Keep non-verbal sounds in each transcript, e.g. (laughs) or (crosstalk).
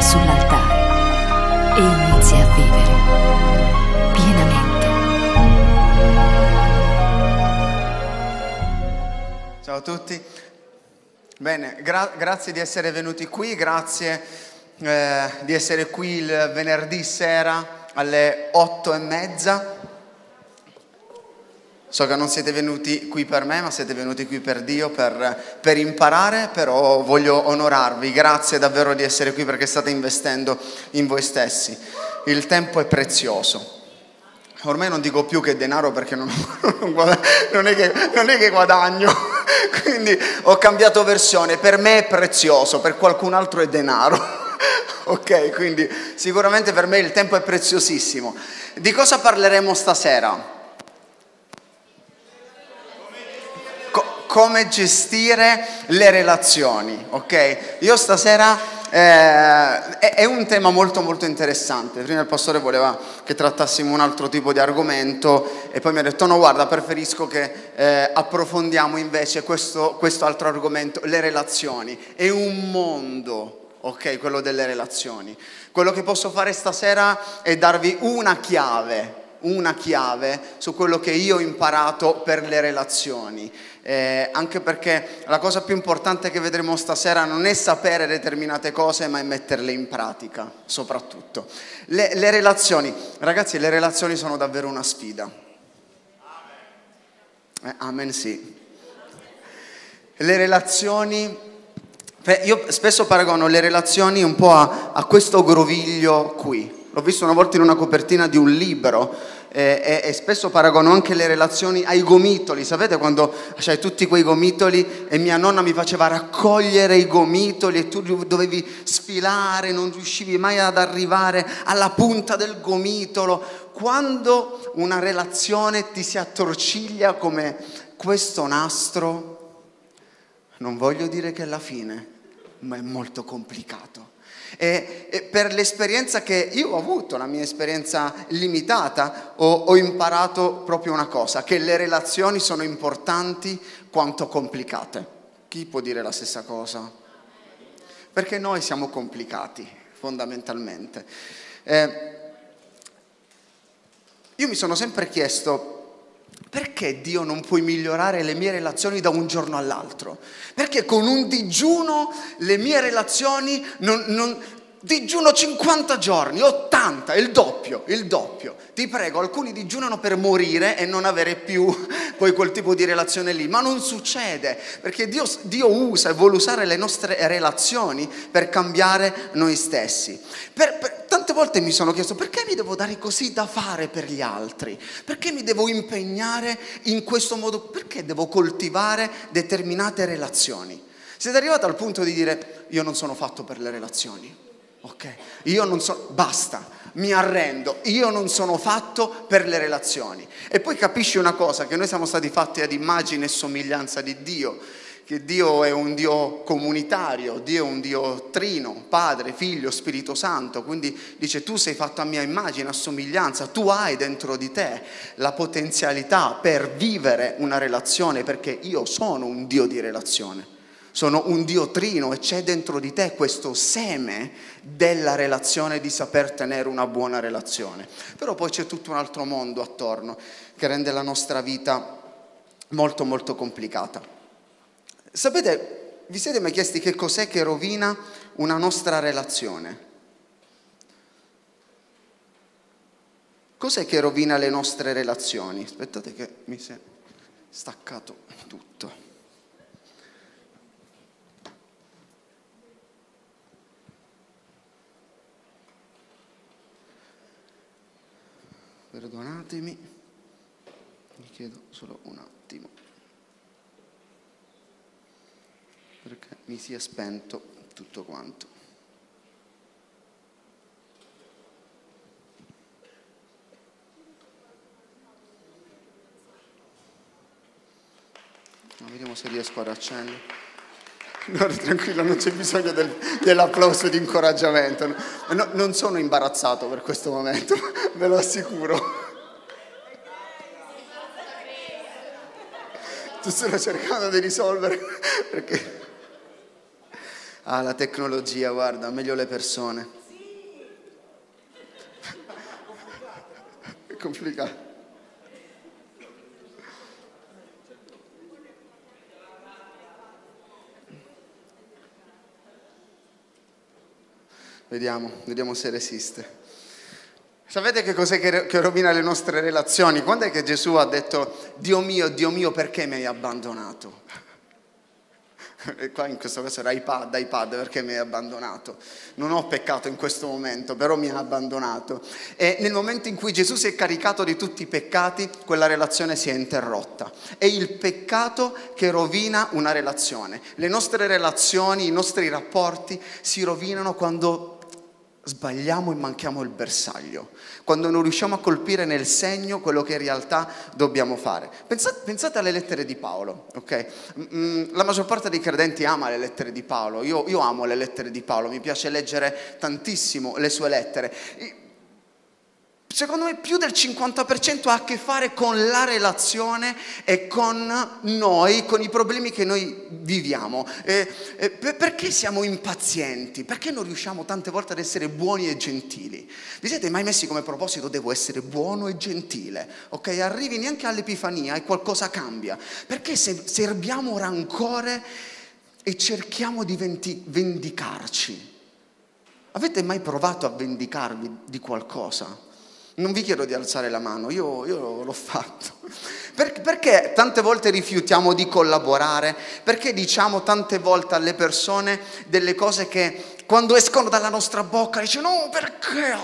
sull'altare e inizia a vivere pienamente. Ciao a tutti. Bene, gra- grazie di essere venuti qui, grazie eh, di essere qui il venerdì sera alle otto e mezza. So che non siete venuti qui per me, ma siete venuti qui per Dio, per, per, imparare, però voglio onorarvi. Grazie davvero di essere qui perché state investendo in voi stessi. Il tempo è prezioso. Ormai non dico più che denaro perché non, (laughs) non, è, che, non è che guadagno, (laughs) quindi ho cambiato versione. Per me è prezioso, per qualcun altro è denaro. (laughs) Ok, quindi sicuramente per me il tempo è preziosissimo. Di cosa parleremo stasera? Come gestire le relazioni, ok? Io stasera eh, è, è, un tema molto molto interessante. Prima il pastore voleva che trattassimo un altro tipo di argomento e poi mi ha detto no guarda preferisco che eh, approfondiamo invece questo, questo altro argomento, le relazioni. È un mondo, ok, quello delle relazioni. Quello che posso fare stasera è darvi una chiave una chiave su quello che io ho imparato per le relazioni eh, anche perché la cosa più importante che vedremo stasera non è sapere determinate cose, ma è metterle in pratica, soprattutto. Le, le relazioni, ragazzi, le relazioni sono davvero una sfida. Eh, amen, sì. Le relazioni io spesso paragono le relazioni un po' a, a, questo groviglio qui. L'ho visto una volta in una copertina di un libro eh, e, e, spesso paragono anche le relazioni ai gomitoli. Sapete quando c'hai tutti quei gomitoli e mia nonna mi faceva raccogliere i gomitoli e tu dovevi sfilare, non riuscivi mai ad arrivare alla punta del gomitolo. Quando una relazione ti si attorciglia come questo nastro, non voglio dire che è la fine, ma è molto complicato. E, e per l'esperienza che io ho avuto, la mia esperienza limitata, ho, ho imparato proprio una cosa, che le relazioni sono importanti quanto complicate. Chi può dire la stessa cosa? Perché noi siamo complicati, fondamentalmente. Eh, io mi sono sempre chiesto perché Dio non può migliorare le mie relazioni da un giorno all'altro? Perché con un digiuno le mie relazioni non, non, digiuno 50 giorni, 80, il doppio, il doppio. Ti prego, alcuni digiunano per morire e non avere più (laughs) poi quel tipo di relazione lì, ma non succede, perché Dio, Dio usa e vuole usare le nostre relazioni per cambiare noi stessi. Per, per, tante volte mi sono chiesto perché mi devo dare così da fare per gli altri? Perché mi devo impegnare in questo modo? Perché devo coltivare determinate relazioni? Siete arrivati al punto di dire io non sono fatto per le relazioni. Ok, io non so, basta, mi arrendo, io non sono fatto per le relazioni. E poi capisci una cosa, che noi siamo stati fatti ad immagine e somiglianza di Dio, che Dio è un Dio comunitario, Dio è un Dio trino, Padre, Figlio, Spirito Santo, quindi dice tu sei fatto a mia immagine, a somiglianza, tu hai dentro di te la potenzialità per vivere una relazione, perché io sono un Dio di relazione sono un Dio trino e c'è dentro di te questo seme della relazione, di saper tenere una buona relazione. Però poi c'è tutto un altro mondo attorno che rende la nostra vita molto molto complicata. Sapete, vi siete mai chiesti che cos'è che rovina una nostra relazione? Cos'è che rovina le nostre relazioni? Aspettate che mi si è staccato tutto. Perdonatemi, vi chiedo solo un attimo, perché mi si è spento tutto quanto. vediamo se riesco a riaccendere. No, tranquillo, non c'è bisogno del, dell'applauso di incoraggiamento. No, non sono imbarazzato per questo momento, (laughs) ve lo assicuro. Stai cercando di risolvere (laughs) perché... Ah, la tecnologia, guarda, meglio le persone. È complicato. Vediamo, vediamo se resiste. Sapete che cos'è che, rovina le nostre relazioni? Quando è che Gesù ha detto, Dio mio, Dio mio, perché mi hai abbandonato? (laughs) E qua in questo caso era iPad, iPad perché mi hai abbandonato. Non ho peccato in questo momento, però mi ha abbandonato. E nel momento in cui Gesù si è caricato di tutti i peccati, quella relazione si è interrotta. È il peccato che rovina una relazione. Le nostre relazioni, i nostri rapporti si rovinano quando sbagliamo e manchiamo il bersaglio, quando non riusciamo a colpire nel segno quello che in realtà dobbiamo fare. Pensate, pensate alle lettere di Paolo, ok? Mm, mm, la maggior parte dei credenti ama le lettere di Paolo, io, io amo le lettere di Paolo, mi piace leggere tantissimo le sue lettere secondo me più del 50% ha a che fare con la relazione e con noi, con i problemi che noi viviamo. Eh, eh, perché siamo impazienti? Perché non riusciamo tante volte ad essere buoni e gentili? Vi siete mai messi come proposito devo essere buono e gentile? Ok, arrivi neanche all'epifania e qualcosa cambia. Perché se serbiamo rancore e cerchiamo di vendicarci? Avete mai provato a vendicarvi di qualcosa? Non vi chiedo di alzare la mano, io, io l'ho fatto. Perché tante volte rifiutiamo di collaborare? Perché diciamo tante volte alle persone delle cose che quando escono dalla nostra bocca dice no perché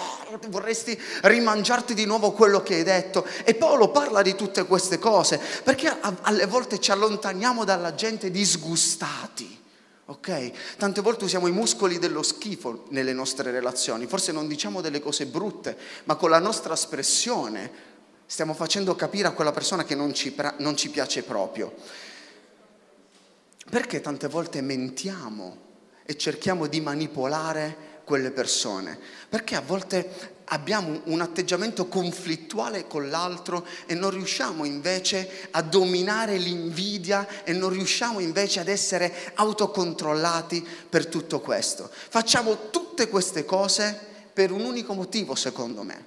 vorresti rimangiarti di nuovo quello che hai detto e Paolo parla di tutte queste cose perché alle volte ci allontaniamo dalla gente disgustati Ok? Tante volte usiamo i muscoli dello schifo nelle nostre relazioni, forse non diciamo delle cose brutte, ma con la nostra espressione stiamo facendo capire a quella persona che non ci, non ci piace proprio. Perché tante volte mentiamo e cerchiamo di manipolare quelle persone? Perché a volte abbiamo un atteggiamento conflittuale con l'altro e non riusciamo invece a dominare l'invidia e non riusciamo invece ad essere autocontrollati per tutto questo. Facciamo tutte queste cose per un unico motivo, secondo me,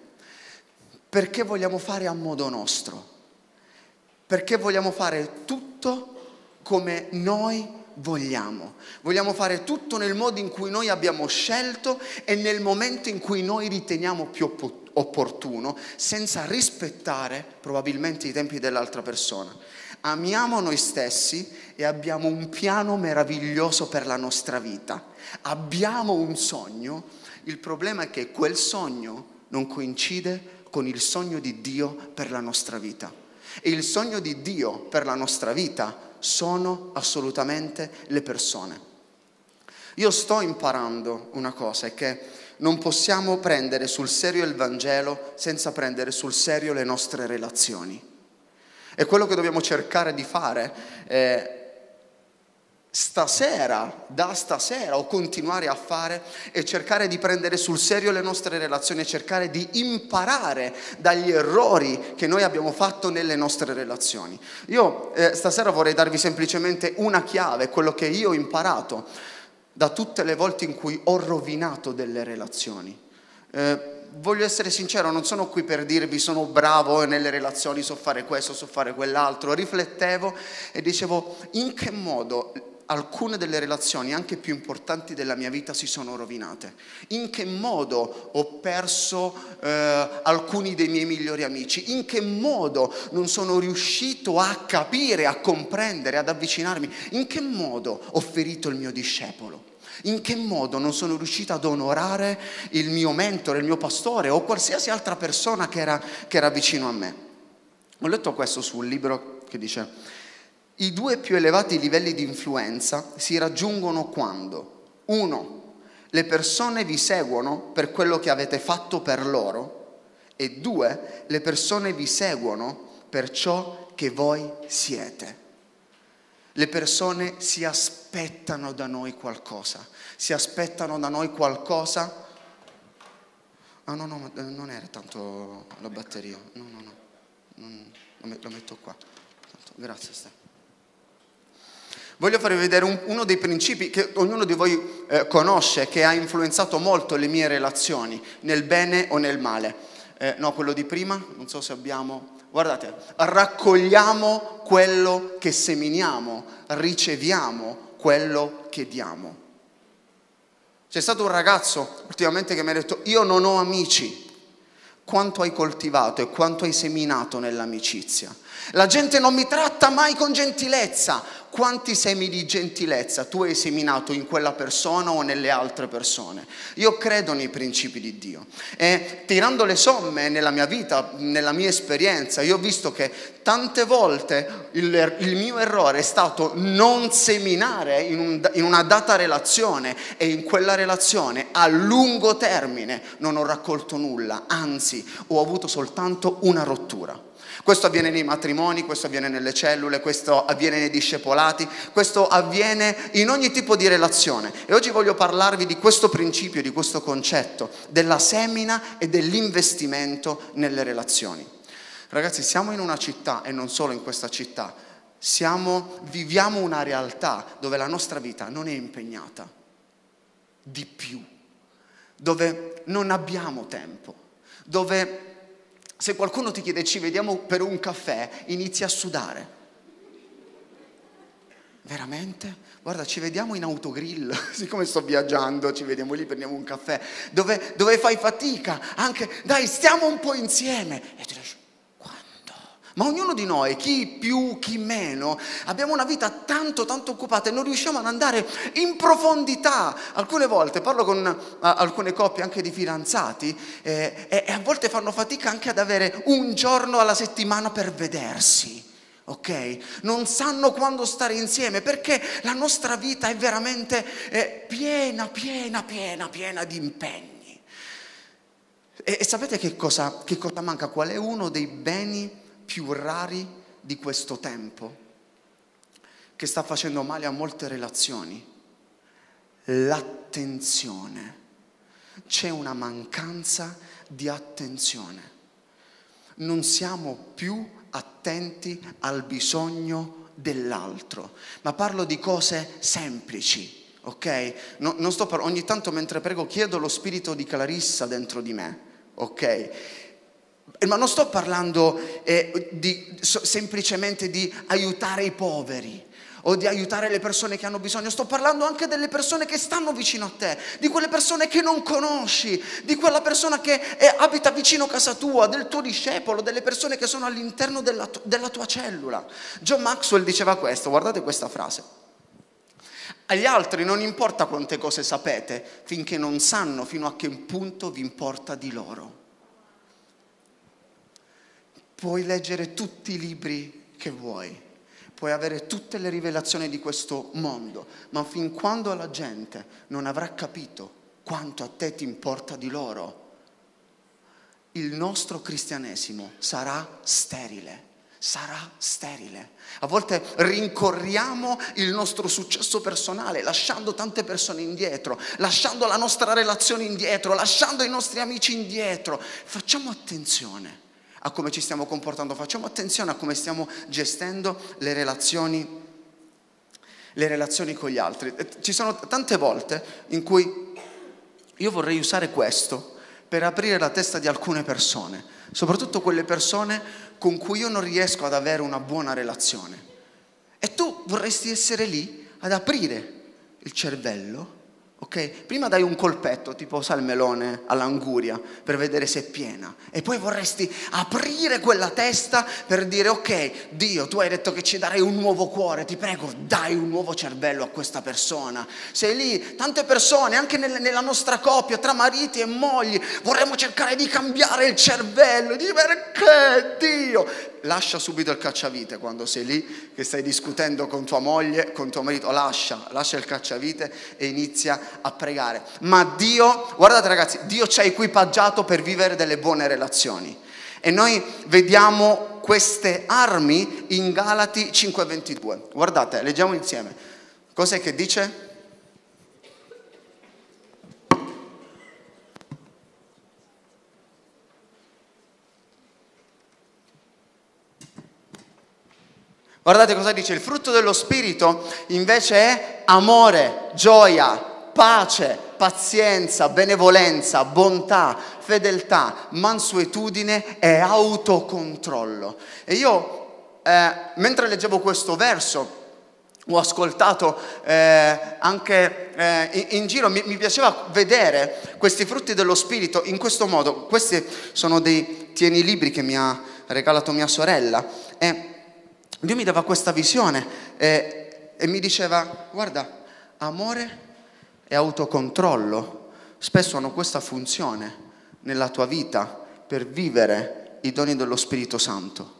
perché vogliamo fare a modo nostro, perché vogliamo fare tutto come noi vogliamo. Vogliamo fare tutto nel modo in cui noi abbiamo scelto e nel momento in cui noi riteniamo più opportuno, senza rispettare probabilmente i tempi dell'altra persona. Amiamo noi stessi e abbiamo un piano meraviglioso per la nostra vita. Abbiamo un sogno, il problema è che quel sogno non coincide con il sogno di Dio per la nostra vita. E il sogno di Dio per la nostra vita sono assolutamente le persone. Io sto imparando una cosa, è che non possiamo prendere sul serio il Vangelo senza prendere sul serio le nostre relazioni. E quello che dobbiamo cercare di fare è stasera, da stasera o continuare a fare e cercare di prendere sul serio le nostre relazioni cercare di imparare dagli errori che noi abbiamo fatto nelle nostre relazioni. Io eh, stasera vorrei darvi semplicemente una chiave, quello che io ho imparato da tutte le volte in cui ho rovinato delle relazioni. Eh, voglio essere sincero, non sono qui per dirvi sono bravo nelle relazioni, so fare questo, so fare quell'altro. Riflettevo e dicevo in che modo alcune delle relazioni anche più importanti della mia vita si sono rovinate. In che modo ho perso eh, alcuni dei miei migliori amici? In che modo non sono riuscito a capire, a comprendere, ad avvicinarmi? In che modo ho ferito il mio discepolo? In che modo non sono riuscito ad onorare il mio mentore, il mio pastore o qualsiasi altra persona che era, che era vicino a me? Ho letto questo su un libro che dice i due più elevati livelli di influenza si raggiungono quando? Uno, le persone vi seguono per quello che avete fatto per loro e due, le persone vi seguono per ciò che voi siete. Le persone si aspettano da noi qualcosa, si aspettano da noi qualcosa. Ah no, no, non era tanto la batteria, no, no, no, lo metto qua. Grazie Stefano. Voglio farvi vedere un, uno dei principi che ognuno di voi eh, conosce, che ha influenzato molto le mie relazioni, nel bene o nel male. Eh, no, quello di prima, non so se abbiamo... Guardate, raccogliamo quello che seminiamo, riceviamo quello che diamo. C'è stato un ragazzo ultimamente che mi ha detto, io non ho amici, quanto hai coltivato e quanto hai seminato nell'amicizia. La gente non mi tratta mai con gentilezza. Quanti semi di gentilezza tu hai seminato in quella persona o nelle altre persone? Io credo nei principi di Dio e tirando le somme nella mia vita, nella mia esperienza, io ho visto che tante volte il, il mio errore è stato non seminare in, un, in una data relazione e in quella relazione a lungo termine non ho raccolto nulla, anzi ho avuto soltanto una rottura. Questo avviene nei matrimoni, questo avviene nelle cellule, questo avviene nei discepolati, questo avviene in ogni tipo di relazione. E oggi voglio parlarvi di questo principio, di questo concetto, della semina e dell'investimento nelle relazioni. Ragazzi, siamo in una città e non solo in questa città, siamo, viviamo una realtà dove la nostra vita non è impegnata di più, dove non abbiamo tempo, dove se qualcuno ti chiede ci vediamo per un caffè, inizi a sudare. Veramente? Guarda, ci vediamo in autogrill, (laughs) siccome sto viaggiando, ci vediamo lì, prendiamo un caffè, dove, dove fai fatica, anche, dai, stiamo un po' insieme. E tu dici, ma ognuno di noi, chi più, chi meno, abbiamo una vita tanto, tanto occupata e non riusciamo ad andare in profondità. Alcune volte parlo con alcune coppie anche di fidanzati eh, e, e a volte fanno fatica anche ad avere un giorno alla settimana per vedersi. Ok? Non sanno quando stare insieme perché la nostra vita è veramente eh, piena, piena, piena, piena di impegni. E, e sapete che cosa, che cosa manca? Qual è uno dei beni più rari di questo tempo, che sta facendo male a molte relazioni, l'attenzione. C'è una mancanza di attenzione. Non siamo più attenti al bisogno dell'altro, ma parlo di cose semplici, ok? No, non sto par- ogni tanto mentre prego chiedo lo spirito di Clarissa dentro di me, ok? Eh, ma non sto parlando eh, di, so, semplicemente di aiutare i poveri o di aiutare le persone che hanno bisogno, sto parlando anche delle persone che stanno vicino a te, di quelle persone che non conosci, di quella persona che è, abita vicino a casa tua, del tuo discepolo, delle persone che sono all'interno della, della tua cellula. John Maxwell diceva questo, guardate questa frase. Agli altri non importa quante cose sapete finché non sanno fino a che punto vi importa di loro. Puoi leggere tutti i libri che vuoi, puoi avere tutte le rivelazioni di questo mondo, ma fin quando la gente non avrà capito quanto a te ti importa di loro, il nostro cristianesimo sarà sterile sarà sterile. A volte rincorriamo il nostro successo personale, lasciando tante persone indietro, lasciando la nostra relazione indietro, lasciando i nostri amici indietro. Facciamo attenzione a come ci stiamo comportando, facciamo attenzione a come stiamo gestendo le relazioni, le relazioni con gli altri. Ci sono tante volte in cui io vorrei usare questo per aprire la testa di alcune persone, soprattutto quelle persone con cui io non riesco ad avere una buona relazione. E tu vorresti essere lì ad aprire il cervello Ok? Prima dai un colpetto, tipo sai il melone all'anguria, per vedere se è piena. E poi vorresti aprire quella testa per dire, ok, Dio, tu hai detto che ci darei un nuovo cuore, ti prego, dai un nuovo cervello a questa persona. Sei lì, tante persone, anche nella nostra coppia, tra mariti e mogli, vorremmo cercare di cambiare il cervello, di perché Dio? lascia subito il cacciavite quando sei lì che stai discutendo con tua moglie, con tuo marito, lascia, lascia il cacciavite e inizia a pregare. Ma Dio, guardate ragazzi, Dio ci ha equipaggiato per vivere delle buone relazioni. E noi vediamo queste armi in Galati 5:22. Guardate, leggiamo insieme. Cos'è che dice? Guardate cosa dice, il frutto dello Spirito invece è amore, gioia, pace, pazienza, benevolenza, bontà, fedeltà, mansuetudine e autocontrollo. E io, eh, mentre leggevo questo verso, ho ascoltato eh, anche eh, in, in, giro, mi, mi, piaceva vedere questi frutti dello Spirito in questo modo. Questi sono dei tieni libri che mi ha regalato mia sorella e Dio mi dava questa visione e, e mi diceva, guarda, amore e autocontrollo spesso hanno questa funzione nella tua vita per vivere i doni dello Spirito Santo.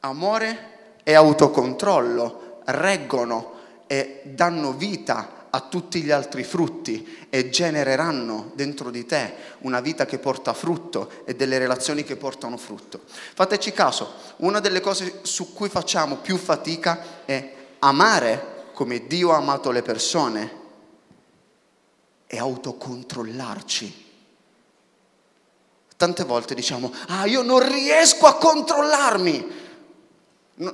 Amore e autocontrollo reggono e danno vita a tutti gli altri frutti e genereranno dentro di te una vita che porta frutto e delle relazioni che portano frutto. Fateci caso, una delle cose su cui facciamo più fatica è amare come Dio ha amato le persone e autocontrollarci. Tante volte diciamo, ah io non riesco a controllarmi,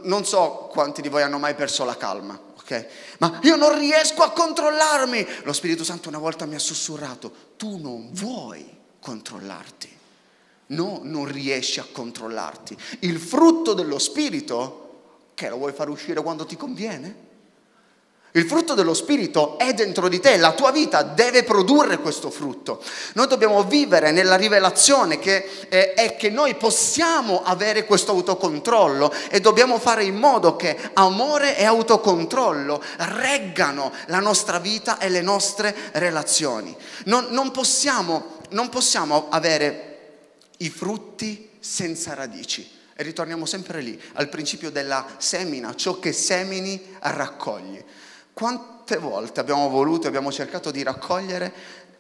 non so quanti di voi hanno mai perso la calma, ok? Ma io non riesco a controllarmi. Lo Spirito Santo una volta mi ha sussurrato, tu non vuoi controllarti. No, non riesci a controllarti. Il frutto dello Spirito, che lo vuoi far uscire quando ti conviene? Il frutto dello Spirito è dentro di te, la tua vita deve produrre questo frutto. Noi dobbiamo vivere nella rivelazione che eh, è che noi possiamo avere questo autocontrollo e dobbiamo fare in modo che amore e autocontrollo reggano la nostra vita e le nostre relazioni. Non, non, possiamo, non possiamo avere i frutti senza radici. E ritorniamo sempre lì, al principio della semina, ciò che semini raccogli. Quante volte abbiamo voluto e abbiamo cercato di raccogliere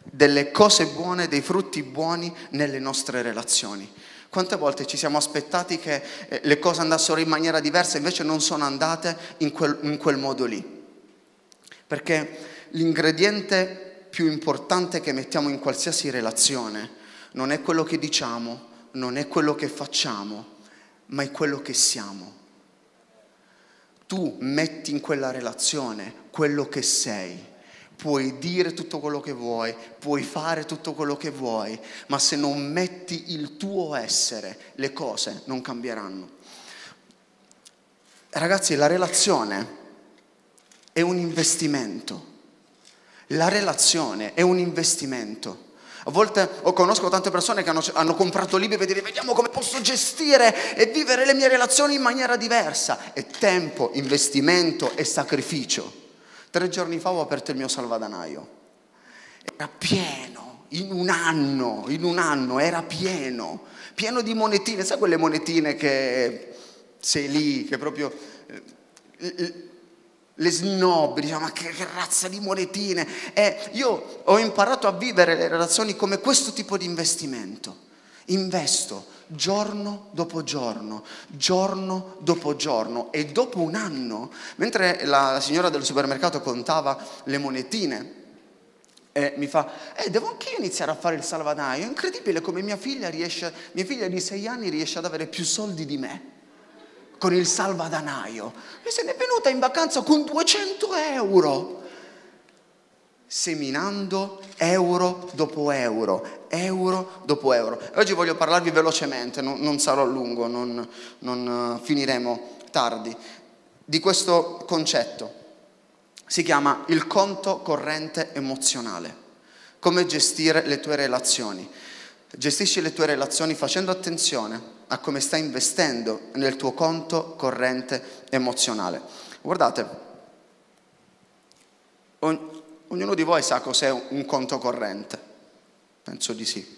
delle cose buone, dei frutti buoni nelle nostre relazioni? Quante volte ci siamo aspettati che eh, le cose andassero in maniera diversa, invece non sono andate in quel, in quel modo lì? Perché l'ingrediente più importante che mettiamo in qualsiasi relazione non è quello che diciamo, non è quello che facciamo, ma è quello che siamo tu metti in quella relazione quello che sei. Puoi dire tutto quello che vuoi, puoi fare tutto quello che vuoi, ma se non metti il tuo essere, le cose non cambieranno. Ragazzi, la relazione è un investimento. La relazione è un investimento. A volte o conosco tante persone che hanno, hanno, comprato libri per dire vediamo come posso gestire e vivere le mie relazioni in maniera diversa. È tempo, investimento e sacrificio. Tre giorni fa ho aperto il mio salvadanaio. Era pieno, in un anno, in un anno era pieno, pieno di monetine. Sai quelle monetine che sei lì, che proprio eh, le snob, diciamo, ma che, che, razza di monetine. E io ho imparato a vivere le relazioni come questo tipo di investimento. Investo giorno dopo giorno, giorno dopo giorno e dopo un anno, mentre la signora del supermercato contava le monetine, e mi fa, eh, devo anch'io iniziare a fare il salvadanaio. È incredibile come mia figlia riesce, mia figlia di sei anni riesce ad avere più soldi di me con il salvadanaio e se n'è venuta in vacanza con 200 euro, seminando euro dopo euro, euro dopo euro. Oggi voglio parlarvi velocemente, non, non sarò lungo, non, non uh, finiremo tardi, di questo concetto. Si chiama il conto corrente emozionale, come gestire le tue relazioni. Gestisci le tue relazioni facendo attenzione a come stai investendo nel tuo conto corrente emozionale. Guardate, ognuno di voi sa cos'è un conto corrente? Penso di sì.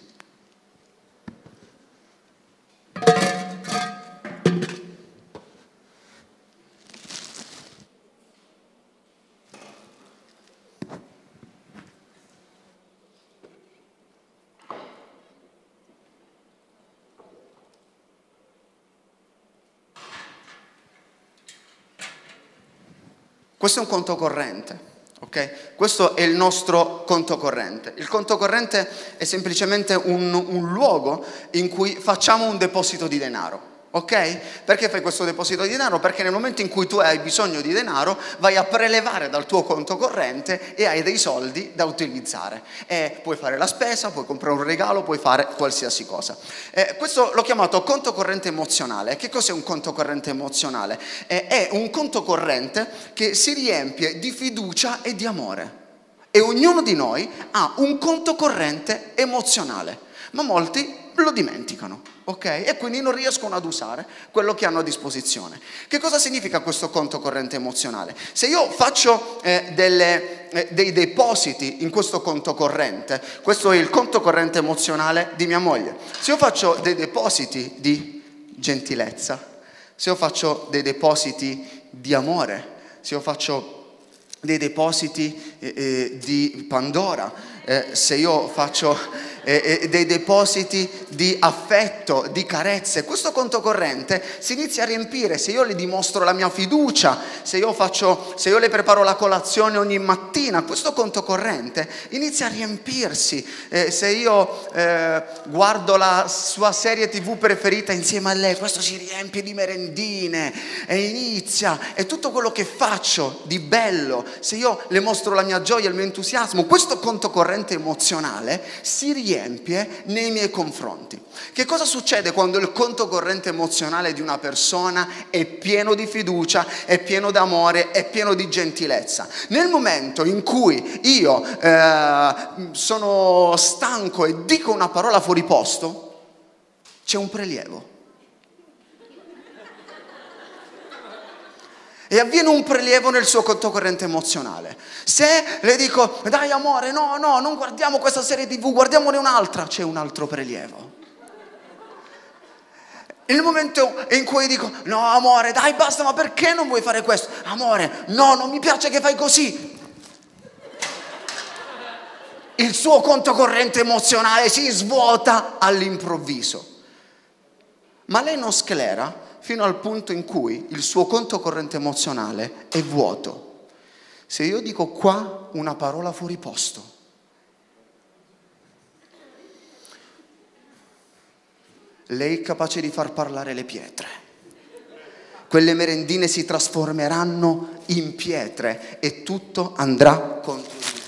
Questo è un conto corrente. Okay? Questo è il nostro conto corrente. Il conto corrente è semplicemente un, un luogo in cui facciamo un deposito di denaro. Ok? Perché fai questo deposito di denaro? Perché nel momento in cui tu hai bisogno di denaro vai a prelevare dal tuo conto corrente e hai dei soldi da utilizzare. E puoi fare la spesa, puoi comprare un regalo, puoi fare qualsiasi cosa. Eh, questo l'ho chiamato conto corrente emozionale. Che cos'è un conto corrente emozionale? Eh, è un conto corrente che si riempie di fiducia e di amore. E ognuno di noi ha un conto corrente emozionale, ma molti lo dimenticano ok? E quindi non riescono ad usare quello che hanno a disposizione. Che cosa significa questo conto corrente emozionale? Se io faccio eh, delle, eh, dei depositi in questo conto corrente, questo è il conto corrente emozionale di mia moglie, se io faccio dei depositi di gentilezza, se io faccio dei depositi di amore, se io faccio dei depositi eh, eh di Pandora, eh, se io faccio eh, dei depositi di affetto, di carezze. Questo conto corrente si inizia a riempire se io le dimostro la mia fiducia, se io, faccio, se io le preparo la colazione ogni mattina, questo conto corrente inizia a riempirsi. Eh, se io eh, guardo la sua serie tv preferita insieme a lei, questo si riempie di merendine e inizia, e tutto quello che faccio di bello, se io le mostro la mia gioia, il mio entusiasmo, questo conto corrente emozionale si riempie riempie nei miei confronti. Che cosa succede quando il conto corrente emozionale di una persona è pieno di fiducia, è pieno d'amore, è pieno di gentilezza? Nel momento in cui io eh, sono stanco e dico una parola fuori posto, c'è un prelievo. E avviene un prelievo nel suo conto corrente emozionale. Se le dico, dai amore, no, no, non guardiamo questa serie tv, guardiamone un'altra, c'è un altro prelievo. Nel momento in cui dico, no amore, dai basta, ma perché non vuoi fare questo? Amore, no, non mi piace che fai così. Il suo conto corrente emozionale si svuota all'improvviso. Ma lei non sclera fino al punto in cui il suo conto corrente emozionale è vuoto. Se io dico qua una parola fuori posto, lei è capace di far parlare le pietre. Quelle merendine si trasformeranno in pietre e tutto andrà contro di me.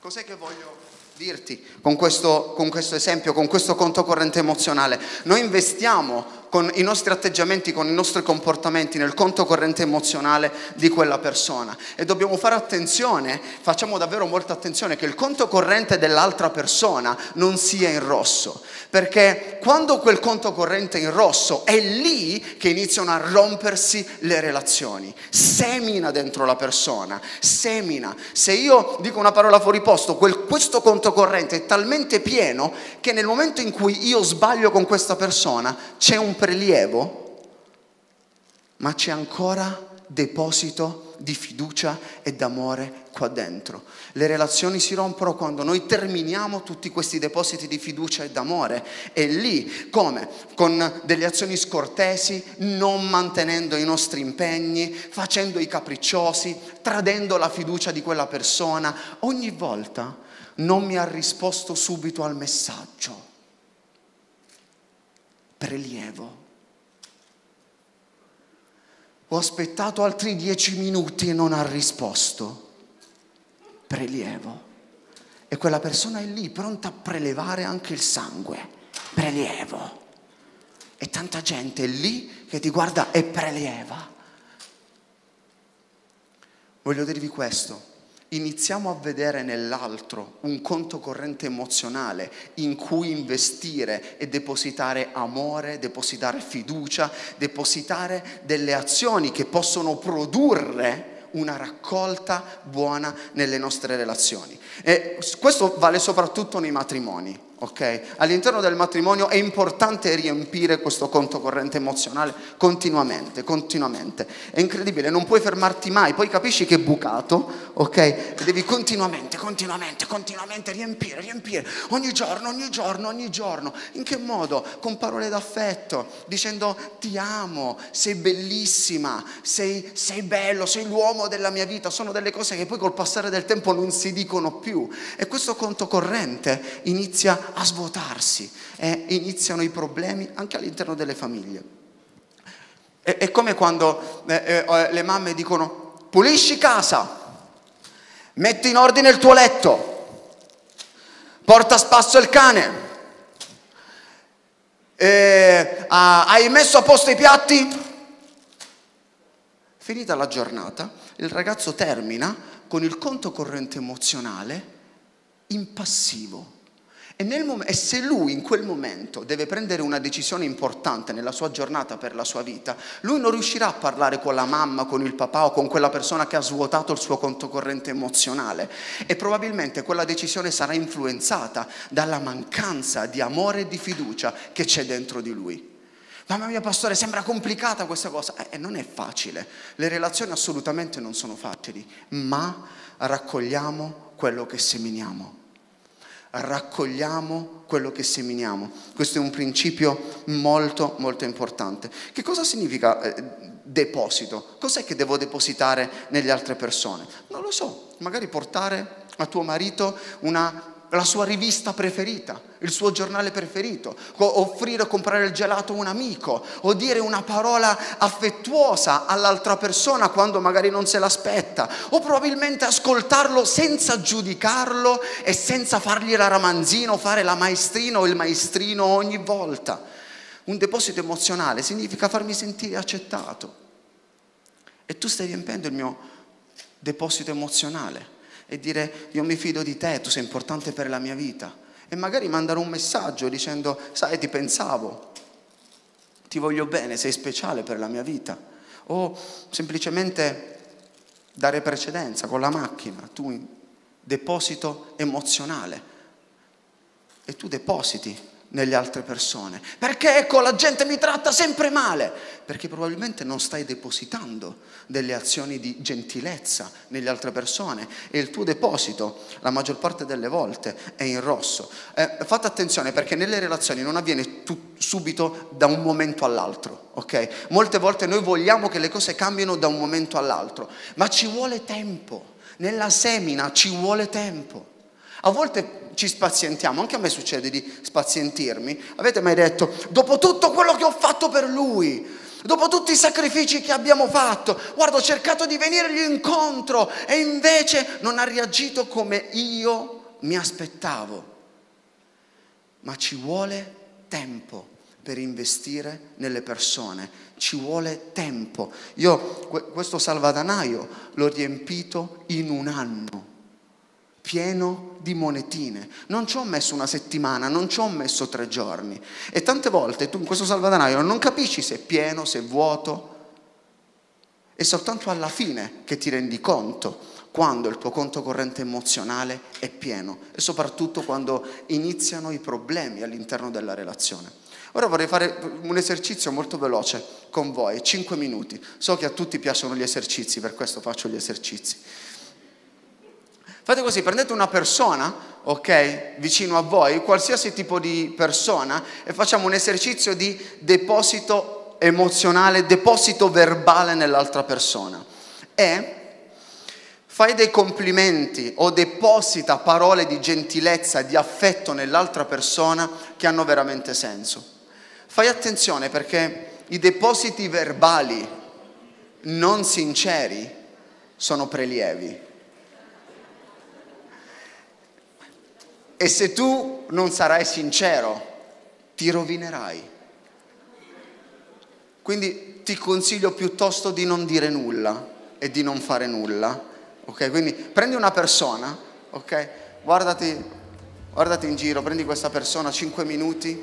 Cos'è che voglio dirti con questo, con questo esempio, con questo conto corrente emozionale. Noi investiamo con i nostri atteggiamenti, con i nostri comportamenti nel conto corrente emozionale di quella persona. E dobbiamo fare attenzione, facciamo davvero molta attenzione che il conto corrente dell'altra persona non sia in rosso, perché quando quel conto corrente è in rosso è lì che iniziano a rompersi le relazioni. Semina dentro la persona, semina. Se io dico una parola fuori posto, quel, questo conto corrente è talmente pieno che nel momento in cui io sbaglio con questa persona c'è un prelievo, ma c'è ancora deposito di fiducia e d'amore qua dentro. Le relazioni si rompono quando noi terminiamo tutti questi depositi di fiducia e d'amore e lì come? Con delle azioni scortesi, non mantenendo i nostri impegni, facendo i capricciosi, tradendo la fiducia di quella persona, ogni volta non mi ha risposto subito al messaggio prelievo. Ho aspettato altri dieci minuti e non ha risposto. Prelievo. E quella persona è lì pronta a prelevare anche il sangue. Prelievo. E tanta gente è lì che ti guarda e prelieva. Voglio dirvi questo iniziamo a vedere nell'altro un conto corrente emozionale in cui investire e depositare amore, depositare fiducia, depositare delle azioni che possono produrre una raccolta buona nelle nostre relazioni. E questo vale soprattutto nei matrimoni. Okay? All'interno del matrimonio è importante riempire questo conto corrente emozionale continuamente, continuamente. È incredibile, non puoi fermarti mai, poi capisci che è bucato, ok? Devi continuamente, continuamente, continuamente riempire, riempire, ogni giorno, ogni giorno, ogni giorno. In che modo? Con parole d'affetto, dicendo ti amo, sei bellissima, sei, sei bello, sei l'uomo della mia vita. Sono delle cose che poi col passare del tempo non si dicono più. E questo conto corrente inizia a svuotarsi e iniziano i problemi anche all'interno delle famiglie. È, è come quando eh, eh, le mamme dicono pulisci casa, metti in ordine il tuo letto, porta a spasso il cane, eh, hai messo a posto i piatti? Finita la giornata, il ragazzo termina con il conto corrente emozionale in passivo. E, mom- e, se lui in quel momento deve prendere una decisione importante nella sua giornata per la sua vita, lui non riuscirà a parlare con la mamma, con il papà o con quella persona che ha svuotato il suo conto corrente emozionale e probabilmente quella decisione sarà influenzata dalla mancanza di amore e di fiducia che c'è dentro di lui. Mamma mia pastore, sembra complicata questa cosa. Eh, non è facile. Le relazioni assolutamente non sono facili, ma raccogliamo quello che seminiamo. Raccogliamo quello che seminiamo. Questo è un principio molto, molto importante. Che cosa significa eh, deposito? Cos'è che devo depositare nelle altre persone? Non lo so, magari portare a tuo marito una la sua rivista preferita, il suo giornale preferito, offrire o comprare il gelato a un amico o dire una parola affettuosa all'altra persona quando magari non se l'aspetta o probabilmente ascoltarlo senza giudicarlo e senza fargli la ramanzina o fare la maestrina o il maestrino ogni volta. Un deposito emozionale significa farmi sentire accettato e tu stai riempendo il mio deposito emozionale e dire io mi fido di te, tu sei importante per la mia vita. E magari mandare un messaggio dicendo, sai, ti pensavo, ti voglio bene, sei speciale per la mia vita. O semplicemente dare precedenza con la macchina, tu deposito emozionale e tu depositi nelle altre persone. Perché ecco la gente mi tratta sempre male? Perché probabilmente non stai depositando delle azioni di gentilezza nelle altre persone e il tuo deposito la maggior parte delle volte è in rosso. Eh, fate attenzione perché nelle relazioni non avviene tu, subito da un momento all'altro, ok? Molte volte noi vogliamo che le cose cambino da un momento all'altro, ma ci vuole tempo. Nella semina ci vuole tempo. A volte ci spazientiamo, anche a me succede di spazientirmi. Avete mai detto, dopo tutto quello che ho fatto per lui, dopo tutti i sacrifici che abbiamo fatto, guarda, ho cercato di venirgli incontro e invece non ha reagito come io mi aspettavo. Ma ci vuole tempo per investire nelle persone, ci vuole tempo. Io questo salvadanaio l'ho riempito in un anno pieno di monetine. Non ci ho messo una settimana, non ci ho messo tre giorni. E tante volte tu in questo salvadanaio non capisci se è pieno, se è vuoto. È soltanto alla fine che ti rendi conto quando il tuo conto corrente emozionale è pieno e soprattutto quando iniziano i problemi all'interno della relazione. Ora vorrei fare un esercizio molto veloce con voi, 5 minuti. So che a tutti piacciono gli esercizi, per questo faccio gli esercizi. Fate così, prendete una persona, ok, vicino a voi, qualsiasi tipo di persona, e facciamo un esercizio di deposito emozionale, deposito verbale nell'altra persona. E fai dei complimenti o deposita parole di gentilezza, di affetto nell'altra persona che hanno veramente senso. Fai attenzione perché i depositi verbali non sinceri sono prelievi. E se tu non sarai sincero, ti rovinerai. Quindi ti consiglio piuttosto di non dire nulla e di non fare nulla. Ok? Quindi prendi una persona, ok? Guardati, guardati in giro, prendi questa persona 5 minuti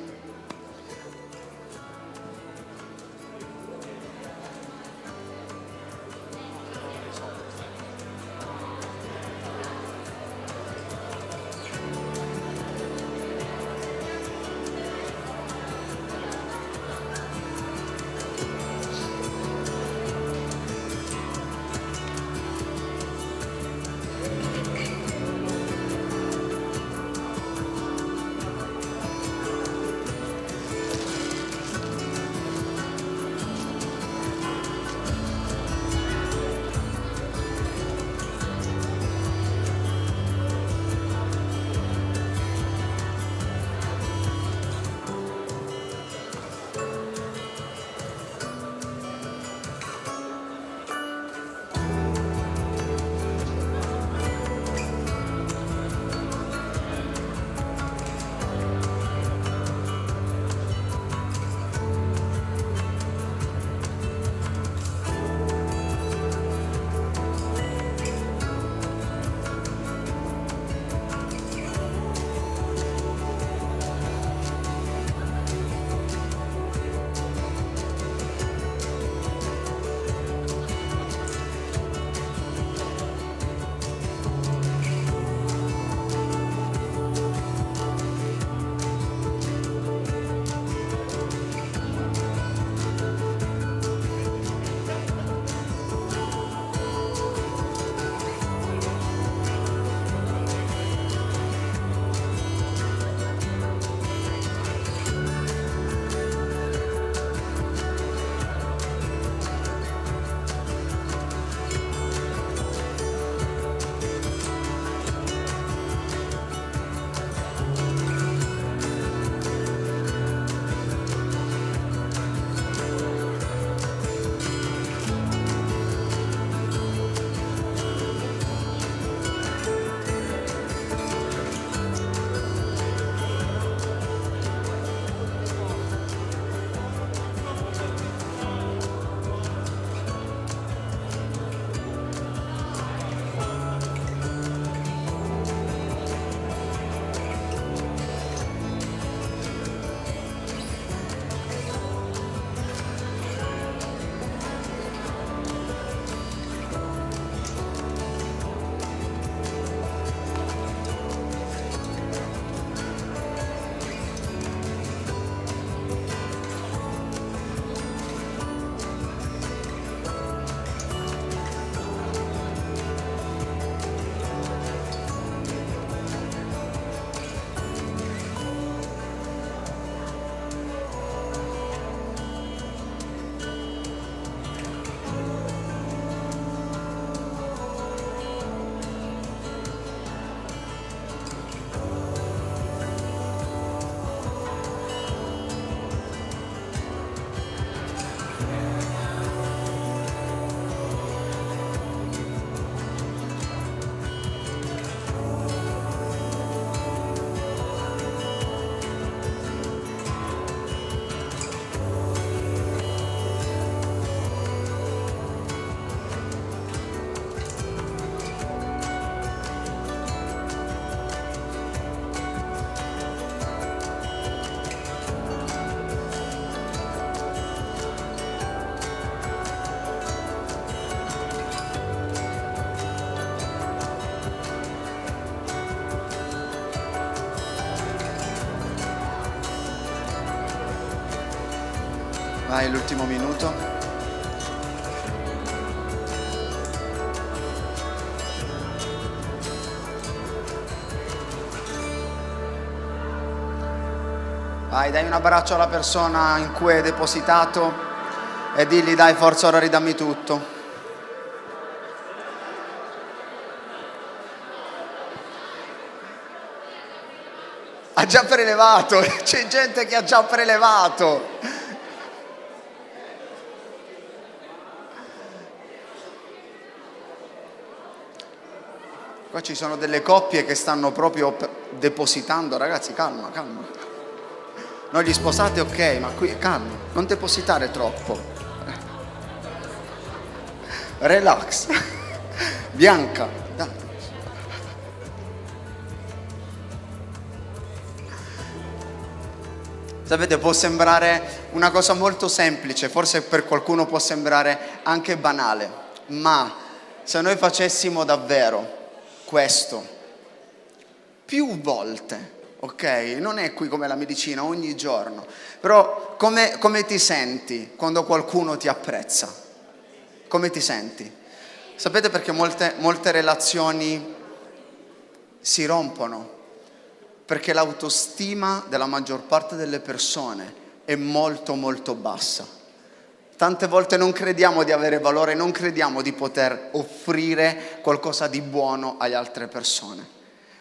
Vai, l'ultimo minuto. Vai, dai un abbraccio alla persona in cui hai depositato e digli dai forza ora ridammi tutto. Ha già prelevato, (laughs) c'è gente che ha già prelevato. Ci sono delle coppie che stanno proprio depositando, ragazzi, calma, calma. Noi gli sposate ok, ma qui calma, non depositare troppo. Relax. Bianca, dai. Sapete, può sembrare una cosa molto semplice, forse per qualcuno può sembrare anche banale, ma se noi facessimo davvero questo più volte, ok? Non è qui come la medicina ogni giorno, però come, come ti senti quando qualcuno ti apprezza? Come ti senti? Sapete perché molte, molte relazioni si rompono? Perché l'autostima della maggior parte delle persone è molto molto bassa. Tante volte non crediamo di avere valore, non crediamo di poter offrire qualcosa di buono alle altre persone.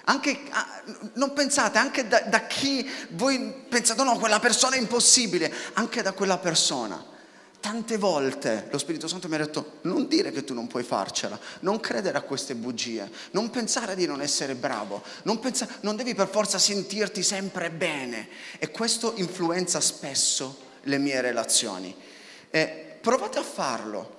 Anche, ah, non pensate, anche da, da chi voi pensate no, quella persona è impossibile, anche da quella persona. Tante volte lo Spirito Santo mi ha detto non dire che tu non puoi farcela, non credere a queste bugie, non pensare di non essere bravo, non, pensa, non devi per forza sentirti sempre bene. E questo influenza spesso le mie relazioni. Eh, provate a farlo.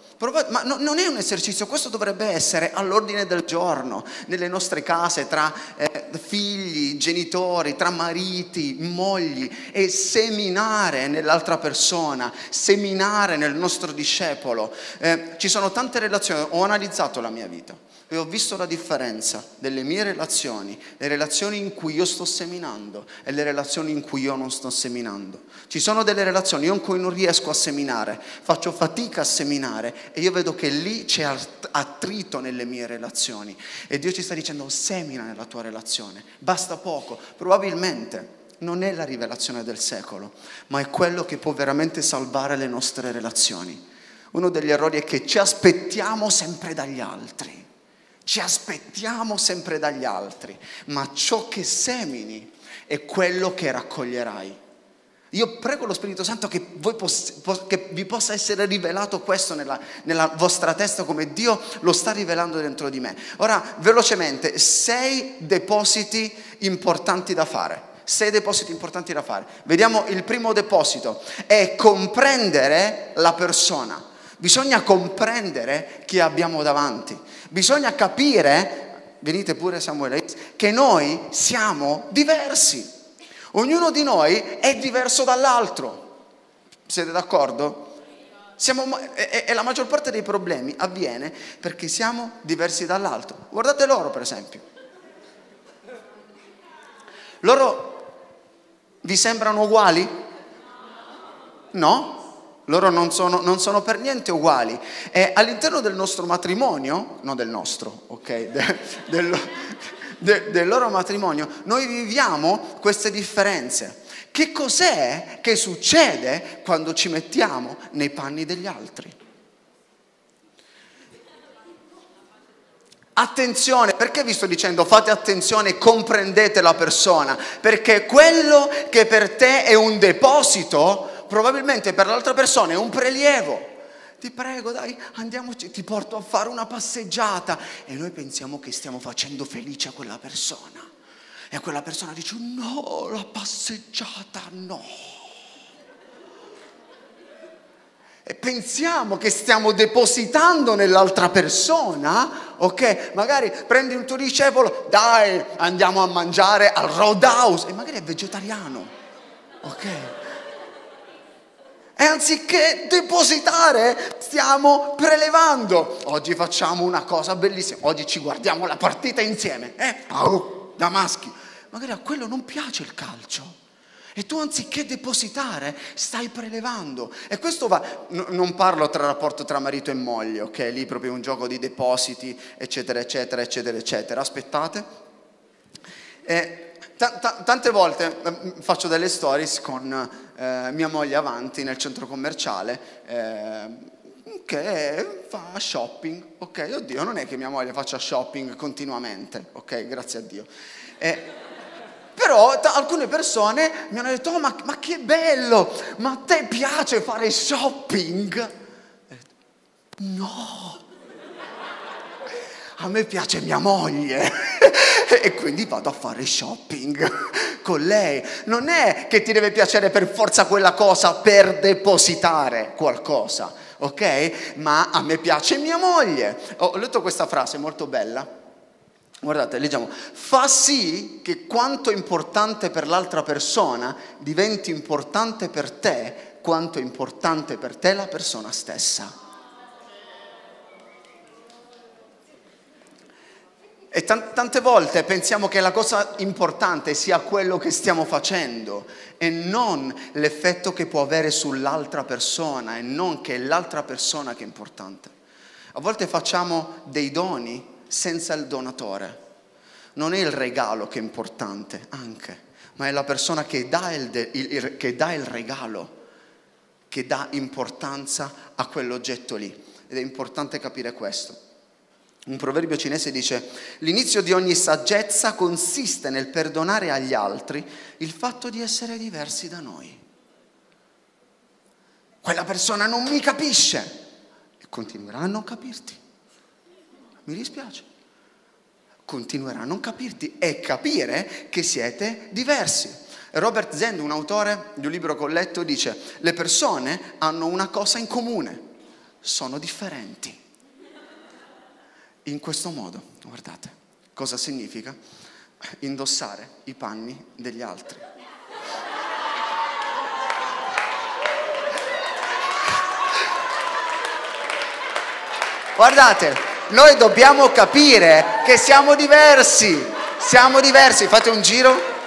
Ma no, non è un esercizio, questo dovrebbe essere all'ordine del giorno, nelle nostre case, tra eh, figli, genitori, tra mariti, mogli, e seminare nell'altra persona, seminare nel nostro discepolo. Eh, ci sono tante relazioni, ho analizzato la mia vita e ho visto la differenza delle mie relazioni, le relazioni in cui io sto seminando e le relazioni in cui io non sto seminando. Ci sono delle relazioni in cui non riesco a seminare, faccio fatica a seminare e io vedo che lì c'è attrito nelle mie relazioni e Dio ci sta dicendo semina nella tua relazione, basta poco, probabilmente non è la rivelazione del secolo, ma è quello che può veramente salvare le nostre relazioni. Uno degli errori è che ci aspettiamo sempre dagli altri. Ci aspettiamo sempre dagli altri, ma ciò che semini è quello che raccoglierai. Io prego lo Spirito Santo che, poss- che vi possa essere rivelato questo nella, nella, vostra testa come Dio lo sta rivelando dentro di me. Ora, velocemente, sei depositi importanti da fare. Sei depositi importanti da fare. Vediamo il primo deposito, è comprendere la persona. Bisogna comprendere chi abbiamo davanti. Bisogna capire, venite pure Samuele, che noi siamo diversi. Ognuno di noi è diverso dall'altro. Siete d'accordo? Siamo, e, e la maggior parte dei problemi avviene perché siamo diversi dall'altro. Guardate loro, per esempio. Loro vi sembrano uguali? No? Loro non sono, non sono, per niente uguali. E all'interno del nostro matrimonio, non del nostro, ok, (laughs) de, del, de, del loro matrimonio, noi viviamo queste differenze. Che cos'è che succede quando ci mettiamo nei panni degli altri? Attenzione, perché vi sto dicendo fate attenzione, comprendete la persona? Perché quello che per te è un deposito probabilmente per l'altra persona è un prelievo. Ti prego, dai, andiamoci, ti porto a fare una passeggiata. E noi pensiamo che stiamo facendo felice a quella persona. E quella persona dice, no, la passeggiata no. E pensiamo che stiamo depositando nell'altra persona, ok? Magari prendi un tuo discepolo, dai, andiamo a mangiare al Roadhouse, e magari è vegetariano, ok? E anziché depositare, stiamo prelevando. Oggi facciamo una cosa bellissima. Oggi ci guardiamo la partita insieme. Eh? Oh, da maschi. Magari a quello non piace il calcio. E tu anziché depositare, stai prelevando. E questo va, n- non parlo tra rapporto tra marito e moglie, ok? Lì proprio un gioco di depositi, eccetera, eccetera, eccetera, eccetera. Aspettate. E t- tante volte eh, faccio delle stories con eh, mia moglie avanti nel centro commerciale. Eh, che fa shopping, ok? Oddio, non è che mia moglie faccia shopping continuamente, ok? Grazie a Dio. E, però t- alcune persone mi hanno detto, oh, ma, ma, che bello, ma a te piace fare shopping? No, a me piace mia moglie (laughs) e quindi vado a fare shopping (laughs) con lei. Non è che ti deve piacere per forza quella cosa per depositare qualcosa, ok? Ma a me piace mia moglie. Ho letto questa frase molto bella Guardate, leggiamo, fa sì che quanto è importante per l'altra persona diventi importante per te, quanto è importante per te la persona stessa. E tante volte pensiamo che la cosa importante sia quello che stiamo facendo e non l'effetto che può avere sull'altra persona e non che è l'altra persona che è importante. A volte facciamo dei doni senza il donatore. Non è il regalo che è importante, anche, ma è la persona che dà il, de- il, che dà il regalo, che dà importanza a quell'oggetto lì. Ed è importante capire questo. Un proverbio cinese dice, l'inizio di ogni saggezza consiste nel perdonare agli altri il fatto di essere diversi da noi. Quella persona non mi capisce e continuerà a non capirti. Mi dispiace. Continuerà a non capirti e capire che siete diversi. Robert Zend, un autore di un libro che ho letto, dice, le persone hanno una cosa in comune, sono differenti. In questo modo, guardate, cosa significa? Indossare i panni degli altri. Guardate, noi dobbiamo capire che siamo diversi, siamo diversi, fate un giro.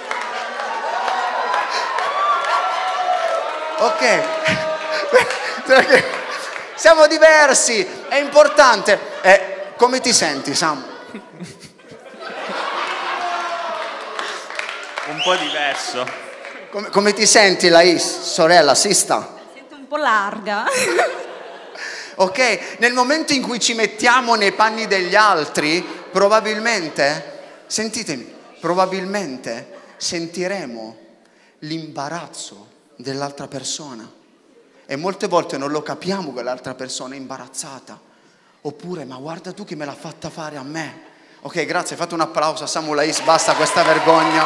Ok, (laughs) siamo diversi, è importante. Eh, come ti senti, Sam? Un po' diverso. Come, come ti senti, Lais, sorella, sista? Sento un po' larga. (laughs) Ok? Nel momento in cui ci mettiamo nei panni degli altri, probabilmente, sentitemi, probabilmente sentiremo l'imbarazzo dell'altra persona. E molte volte non lo capiamo che l'altra persona è imbarazzata. Oppure, ma guarda tu che me l'ha fatta fare a me. Ok, grazie, fate un applauso a Samuel Ais, basta questa vergogna.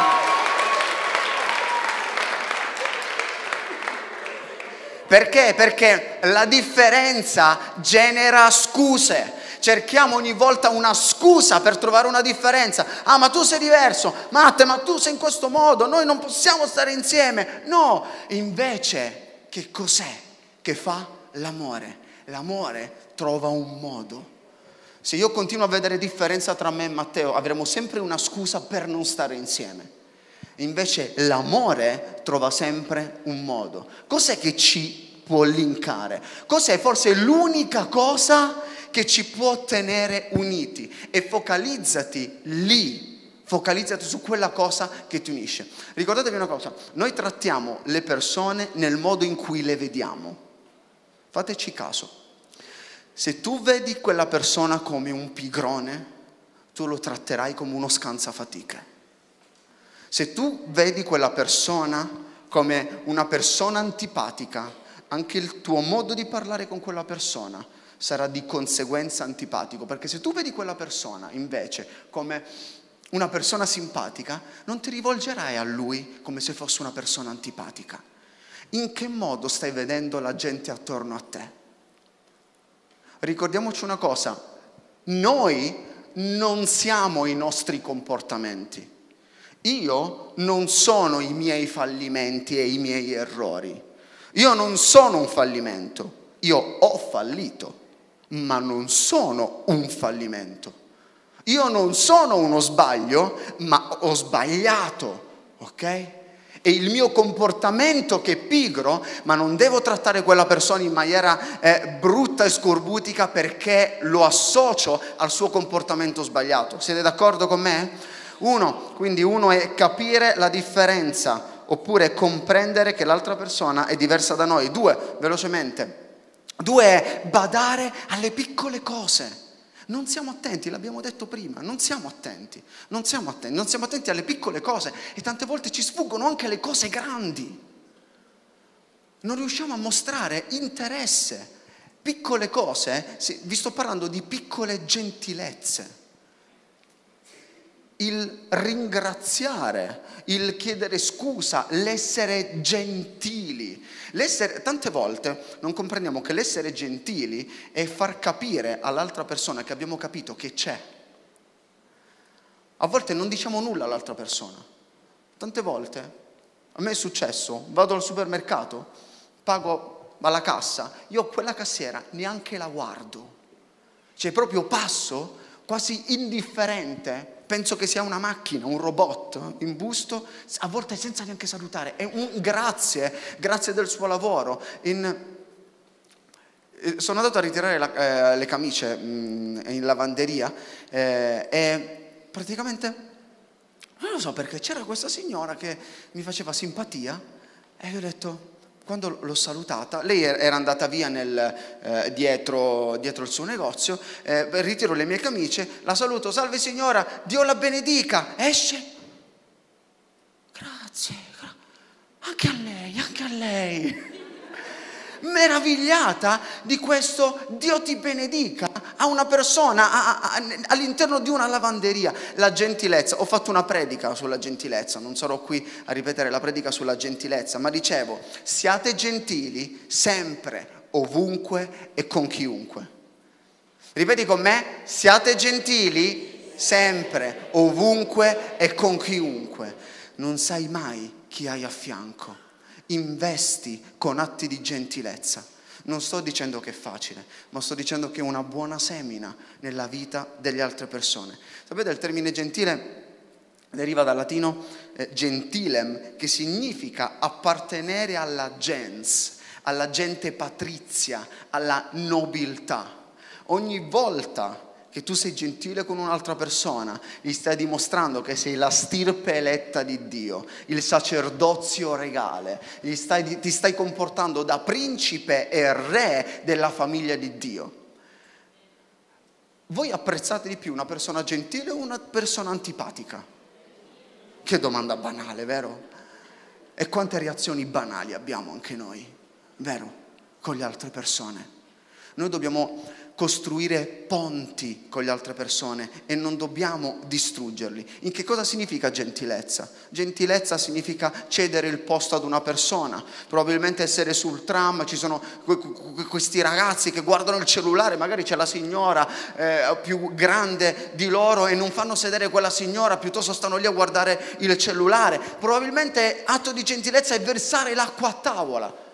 Perché? Perché la differenza genera scuse. Cerchiamo ogni volta una scusa per trovare una differenza. Ah, ma tu sei diverso. Matte, ma tu sei in questo modo. Noi non possiamo stare insieme. No, invece, che cos'è che fa l'amore? L'amore trova un modo. Se io continuo a vedere differenza tra me e Matteo, avremo sempre una scusa per non stare insieme. Invece l'amore trova sempre un modo. Cos'è che ci può linkare? Cos'è forse l'unica cosa che ci può tenere uniti? E focalizzati lì, focalizzati su quella cosa che ti unisce. Ricordatevi una cosa, noi trattiamo le persone nel modo in cui le vediamo. Fateci caso. Se tu vedi quella persona come un pigrone, tu lo tratterai come uno scansafatiche. Se tu vedi quella persona come una persona antipatica, anche il tuo modo di parlare con quella persona sarà di conseguenza antipatico, perché se tu vedi quella persona invece come una persona simpatica, non ti rivolgerai a lui come se fosse una persona antipatica. In che modo stai vedendo la gente attorno a te? Ricordiamoci una cosa, noi non siamo i nostri comportamenti. Io non sono i miei fallimenti e i miei errori. Io non sono un fallimento. Io ho fallito, ma non sono un fallimento. Io non sono uno sbaglio, ma ho sbagliato, ok? È il mio comportamento che è pigro, ma non devo trattare quella persona in maniera eh, brutta e scorbutica perché lo associo al suo comportamento sbagliato. Siete d'accordo con me? Uno, quindi uno è capire la differenza oppure comprendere che l'altra persona è diversa da noi. Due, velocemente. Due è badare alle piccole cose. Non siamo attenti, l'abbiamo detto prima, non siamo attenti, non siamo attenti, non siamo attenti alle piccole cose e tante volte ci sfuggono anche le cose grandi. Non riusciamo a mostrare interesse. Piccole cose, vi sto parlando di piccole gentilezze il ringraziare, il chiedere scusa, l'essere gentili. L'essere, tante volte non comprendiamo che l'essere gentili è far capire all'altra persona che abbiamo capito che c'è. A volte non diciamo nulla all'altra persona. Tante volte, a me è successo, vado al supermercato, pago alla cassa, io quella cassiera neanche la guardo. Cioè proprio passo quasi indifferente penso che sia una macchina, un robot in busto, a volte senza neanche salutare. È un grazie, grazie del suo lavoro. In, eh, sono andato a ritirare la, eh, le camicie mh, mm, in lavanderia eh, e praticamente, non lo so perché, c'era questa signora che mi faceva simpatia e io ho detto, quando l'ho salutata, lei era andata via nel, eh, dietro, dietro, il suo negozio, eh, ritiro le mie camicie, la saluto, salve signora, Dio la benedica, esce. Grazie, anche a lei, anche a lei meravigliata di questo Dio ti benedica a una persona a, a, all'interno di una lavanderia. La gentilezza, ho fatto una predica sulla gentilezza, non sarò qui a ripetere la predica sulla gentilezza, ma dicevo, siate gentili sempre, ovunque e con chiunque. Ripeti con me, siate gentili sempre, ovunque e con chiunque. Non sai mai chi hai a fianco investi con atti di gentilezza. Non sto dicendo che è facile, ma sto dicendo che è una buona semina nella vita delle altre persone. Sapete, il termine gentile deriva dal latino eh, gentilem, che significa appartenere alla gens, alla gente patrizia, alla nobiltà. Ogni volta che tu sei gentile con un'altra persona, gli stai dimostrando che sei la stirpe eletta di Dio, il sacerdozio regale, stai, ti stai comportando da principe e re della famiglia di Dio. Voi apprezzate di più una persona gentile o una persona antipatica? Che domanda banale, vero? E quante reazioni banali abbiamo anche noi, vero? Con le altre persone. Noi dobbiamo costruire ponti con le altre persone e non dobbiamo distruggerli. In che cosa significa gentilezza? Gentilezza significa cedere il posto ad una persona, probabilmente essere sul tram, ci sono questi ragazzi che guardano il cellulare, magari c'è la signora eh, più grande di loro e non fanno sedere quella signora, piuttosto stanno lì a guardare il cellulare. Probabilmente atto di gentilezza è versare l'acqua a tavola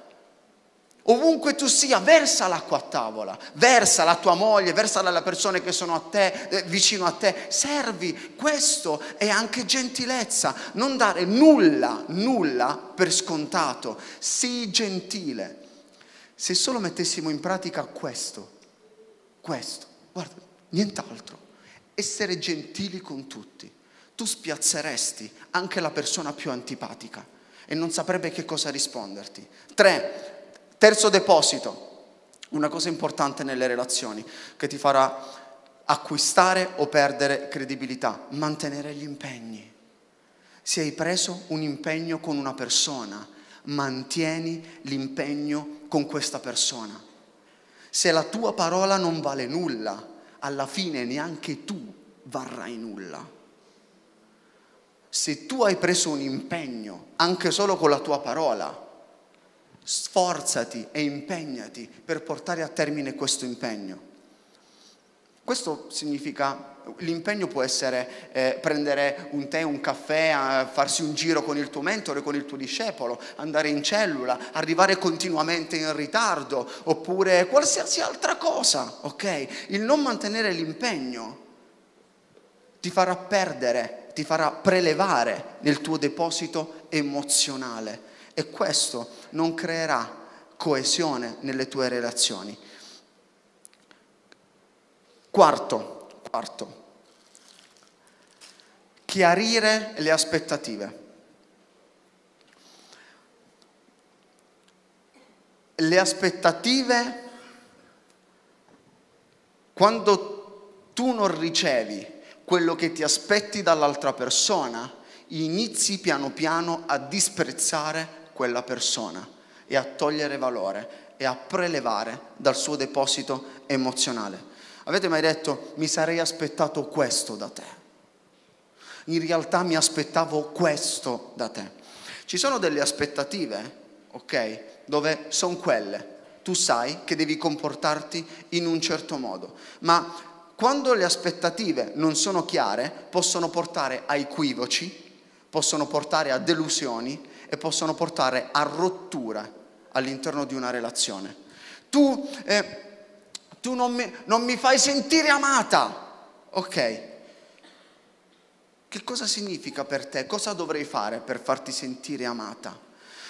Ovunque tu sia, versa l'acqua a tavola, versa la tua moglie, versa alle persone che sono a te, eh, vicino a te, servi. Questo è anche gentilezza, non dare nulla, nulla per scontato. Sii gentile. Se solo mettessimo in pratica questo, questo, guarda, nient'altro, essere gentili con tutti, tu spiazzeresti anche la persona più antipatica e non saprebbe che cosa risponderti. Tre, Terzo deposito, una cosa importante nelle relazioni che ti farà acquistare o perdere credibilità, mantenere gli impegni. Se hai preso un impegno con una persona, mantieni l'impegno con questa persona. Se la tua parola non vale nulla, alla fine neanche tu varrai nulla. Se tu hai preso un impegno, anche solo con la tua parola, sforzati e impegnati per portare a termine questo impegno. Questo significa, l'impegno può essere eh, prendere un tè, un caffè, farsi un giro con il tuo mentore, con il tuo discepolo, andare in cellula, arrivare continuamente in ritardo, oppure qualsiasi altra cosa, ok? Il non mantenere l'impegno ti farà perdere, ti farà prelevare nel tuo deposito emozionale e questo non creerà coesione nelle tue relazioni. Quarto, quarto, chiarire le aspettative. Le aspettative, quando tu non ricevi quello che ti aspetti dall'altra persona, inizi piano piano a disprezzare quella persona e a togliere valore e a prelevare dal suo deposito emozionale. Avete mai detto mi sarei aspettato questo da te? In realtà mi aspettavo questo da te. Ci sono delle aspettative, ok, dove sono quelle. Tu sai che devi comportarti in un certo modo, ma quando le aspettative non sono chiare possono portare a equivoci, possono portare a delusioni e possono portare a rottura all'interno di una relazione. Tu, eh, tu non, mi, non mi fai sentire amata, ok? Che cosa significa per te? Cosa dovrei fare per farti sentire amata?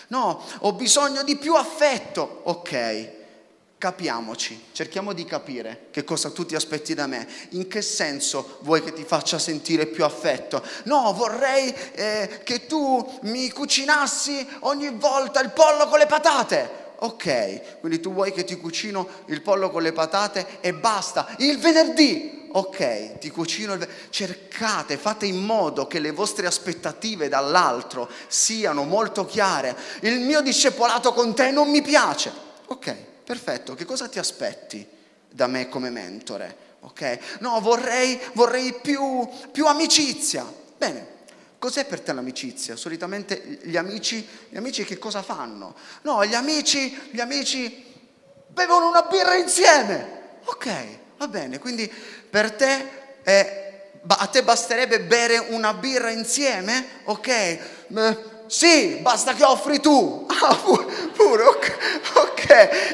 No, ho bisogno di più affetto, ok? Capiamoci, cerchiamo di capire che cosa tu ti aspetti da me, in che senso vuoi che ti faccia sentire più affetto. No, vorrei eh, che tu mi cucinassi ogni volta il pollo con le patate. Ok, quindi tu vuoi che ti cucino il pollo con le patate e basta. Il venerdì, ok, ti cucino il. Cercate, fate in modo che le vostre aspettative dall'altro siano molto chiare. Il mio discepolato con te non mi piace. Ok Perfetto, che cosa ti aspetti da me come mentore? Ok? No, vorrei, vorrei più, più amicizia. Bene, Cos'è per te l'amicizia? Solitamente gli amici, gli amici che cosa fanno? No, gli amici, gli amici bevono una birra insieme. Ok, va bene, quindi per te, eh, a te basterebbe bere una birra insieme? Ok, sì, basta che offri tu. (laughs) Ah, pure, pure ok.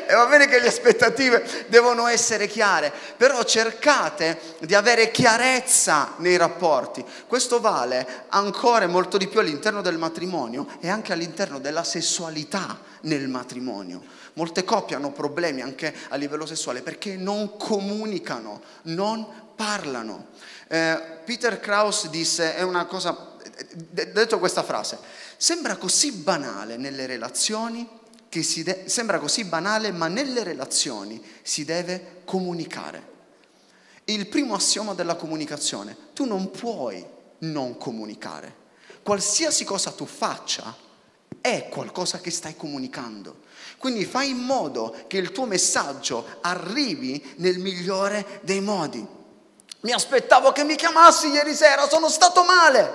E va bene che le aspettative devono essere chiare, però cercate di avere chiarezza nei rapporti. Questo vale ancora molto di più all'interno del matrimonio e anche all'interno della sessualità nel matrimonio. Molte coppie hanno problemi anche a livello sessuale perché non comunicano, non parlano. Eh, Peter Krauss disse, è una cosa, detto questa frase, Sembra così banale nelle relazioni, che si de- sembra così banale, ma nelle relazioni si deve comunicare. Il primo assioma della comunicazione, tu non puoi non comunicare. Qualsiasi cosa tu faccia è qualcosa che stai comunicando. Quindi fai in modo che il tuo messaggio arrivi nel migliore dei modi. Mi aspettavo che mi chiamassi ieri sera, sono stato male.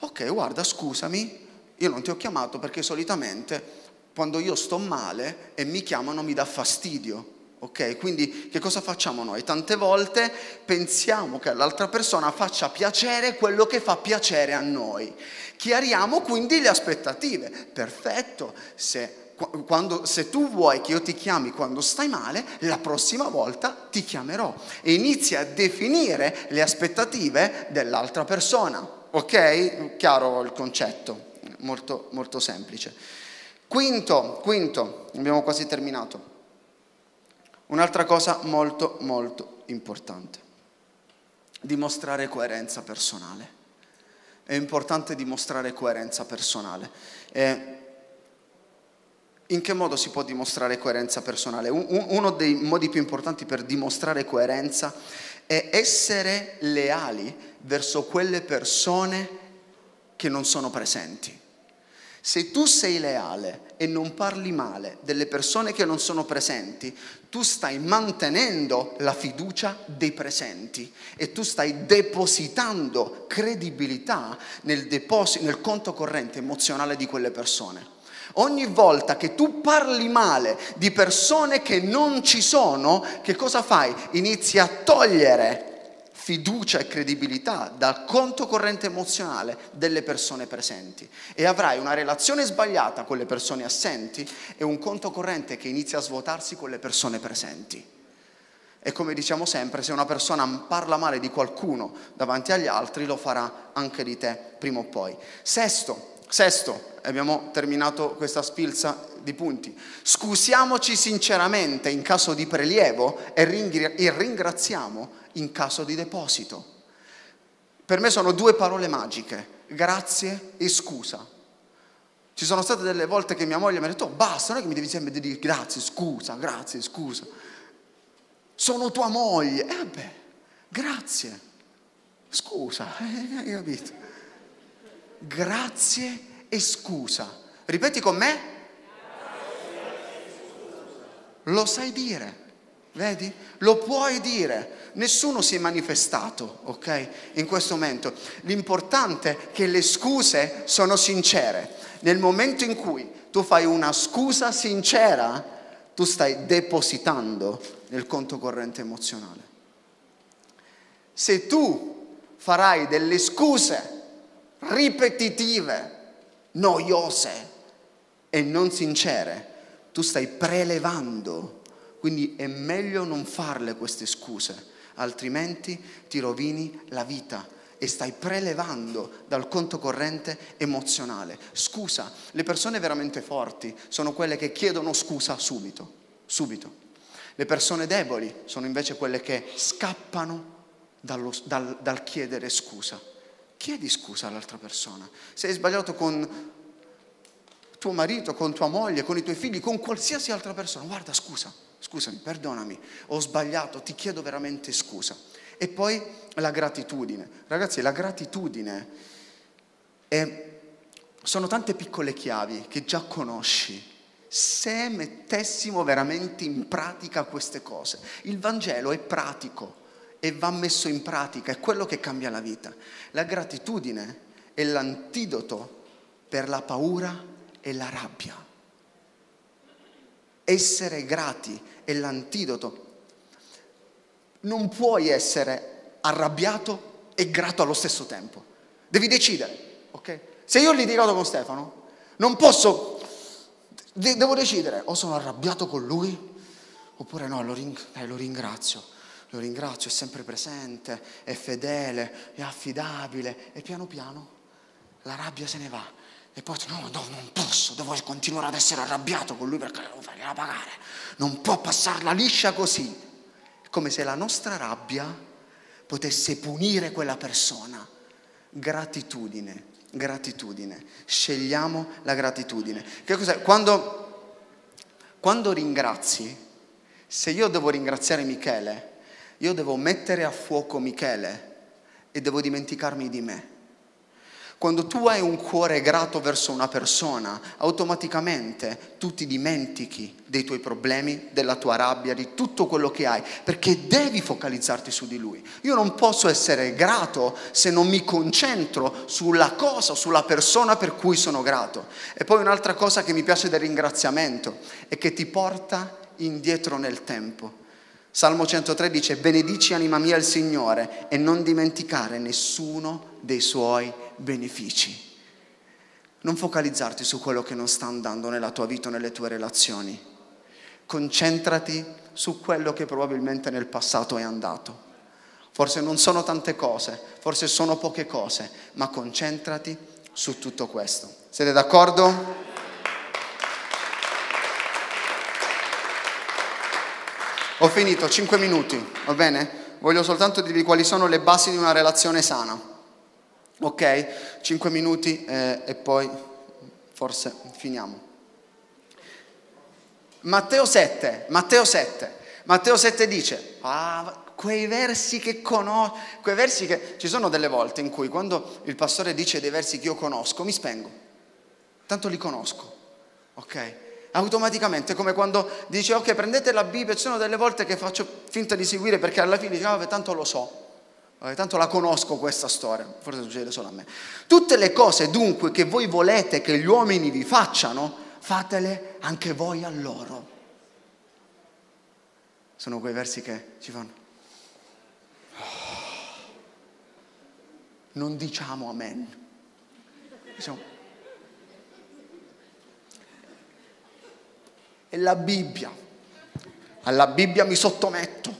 Ok, guarda, scusami, io non ti ho chiamato perché solitamente quando io sto male e mi chiamano mi dà fastidio. Ok? Quindi che cosa facciamo noi? Tante volte pensiamo che all'altra persona faccia piacere quello che fa piacere a noi. Chiariamo quindi le aspettative. Perfetto, se, quando, se tu vuoi che io ti chiami quando stai male, la prossima volta ti chiamerò e inizi a definire le aspettative dell'altra persona. Ok? Chiaro il concetto? Molto, molto semplice. Quinto, quinto, abbiamo quasi terminato. Un'altra cosa molto, molto importante. Dimostrare coerenza personale. È importante dimostrare coerenza personale. E in che modo si può dimostrare coerenza personale? Uno dei modi più importanti per dimostrare coerenza è essere leali verso quelle persone che non sono presenti. Se tu sei leale e non parli male delle persone che non sono presenti, tu stai mantenendo la fiducia dei presenti e tu stai depositando credibilità nel, deposito, nel conto corrente emozionale di quelle persone. Ogni volta che tu parli male di persone che non ci sono, che cosa fai? Inizi a togliere fiducia e credibilità dal conto corrente emozionale delle persone presenti e avrai una relazione sbagliata con le persone assenti e un conto corrente che inizia a svuotarsi con le persone presenti. E come diciamo sempre, se una persona parla male di qualcuno davanti agli altri, lo farà anche di te prima o poi. Sesto, Sesto, abbiamo terminato questa spilza di punti. Scusiamoci sinceramente in caso di prelievo e ringraziamo in caso di deposito. Per me sono due parole magiche, grazie e scusa. Ci sono state delle volte che mia moglie mi ha detto, oh, basta, non è che mi devi sempre dire grazie, scusa, grazie, scusa. Sono tua moglie. E eh, vabbè, grazie, scusa, (laughs) hai capito? Grazie e scusa. Ripeti con me? Lo sai dire, vedi? Lo puoi dire. Nessuno si è manifestato, ok? In questo momento. L'importante è che le scuse sono sincere. Nel momento in cui tu fai una scusa sincera, tu stai depositando nel conto corrente emozionale. Se tu farai delle scuse ripetitive, noiose e non sincere, tu stai prelevando. Quindi è meglio non farle queste scuse, altrimenti ti rovini la vita e stai prelevando dal conto corrente emozionale. Scusa, le persone veramente forti sono quelle che chiedono scusa subito, subito. Le persone deboli sono invece quelle che scappano dallo, dal, dal chiedere scusa. Chiedi scusa all'altra persona. Se hai sbagliato con tuo marito, con tua moglie, con i tuoi figli, con qualsiasi altra persona, guarda scusa, scusami, perdonami, ho sbagliato, ti chiedo veramente scusa. E poi la gratitudine. Ragazzi, la gratitudine è, sono tante piccole chiavi che già conosci. Se mettessimo veramente in pratica queste cose, il Vangelo è pratico e va messo in pratica, è quello che cambia la vita. La gratitudine è l'antidoto per la paura e la rabbia. Essere grati è l'antidoto. Non puoi essere arrabbiato e grato allo stesso tempo. Devi decidere, ok? Se io ho litigato con Stefano, non posso, devo decidere, o sono arrabbiato con lui, oppure no, lo, ring- eh, lo ringrazio lo ringrazio, è sempre presente, è fedele, è affidabile e piano piano la rabbia se ne va. E poi no, no, non posso, devo continuare ad essere arrabbiato con lui perché devo fargliela pagare. Non può passarla liscia così. È come se la nostra rabbia potesse punire quella persona. Gratitudine, gratitudine. Scegliamo la gratitudine. Che cos'è? Quando, quando ringrazi, se io devo ringraziare Michele, io devo mettere a fuoco Michele e devo dimenticarmi di me. Quando tu hai un cuore grato verso una persona, automaticamente tu ti dimentichi dei tuoi problemi, della tua rabbia, di tutto quello che hai, perché devi focalizzarti su di lui. Io non posso essere grato se non mi concentro sulla cosa, sulla persona per cui sono grato. E poi un'altra cosa che mi piace del ringraziamento è che ti porta indietro nel tempo. Salmo 103 dice, benedici anima mia il Signore e non dimenticare nessuno dei suoi benefici. Non focalizzarti su quello che non sta andando nella tua vita o nelle tue relazioni. Concentrati su quello che probabilmente nel passato è andato. Forse non sono tante cose, forse sono poche cose, ma concentrati su tutto questo. Siete d'accordo? Ho finito, 5 minuti, va bene? Voglio soltanto dirvi quali sono le basi di una relazione sana. Ok? 5 minuti eh, e poi forse finiamo. Matteo 7, Matteo 7, Matteo 7 dice, ah, quei versi che conosco, quei versi che ci sono delle volte in cui quando il pastore dice dei versi che io conosco, mi spengo, tanto li conosco, ok? automaticamente, come quando dice ok prendete la Bibbia, ci sono delle volte che faccio finta di seguire perché alla fine dice oh, tanto lo so, tanto la conosco questa storia, forse succede solo a me. Tutte le cose dunque che voi volete che gli uomini vi facciano, fatele anche voi a loro. Sono quei versi che ci fanno. Non diciamo amen. Diciamo, è la Bibbia. Alla Bibbia mi sottometto,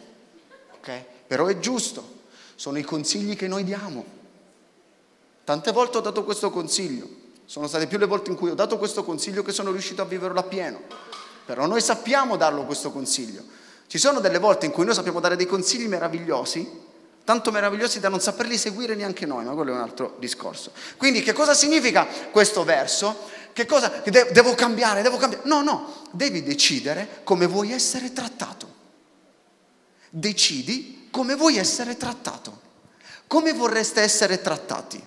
ok? Però è giusto, sono i consigli che noi diamo. Tante volte ho dato questo consiglio, Sono state più le volte in cui ho dato questo consiglio che sono riuscito a viverlo appieno. Però noi sappiamo darlo questo consiglio. Ci sono delle volte in cui noi sappiamo dare dei consigli meravigliosi, tanto meravigliosi da non saperli seguire neanche noi, ma quello è un altro discorso. Quindi che cosa significa questo verso? Che cosa? De- devo cambiare, devo cambiare. No, no, devi decidere come vuoi essere trattato. Decidi come vuoi essere trattato. Come vorreste essere trattati?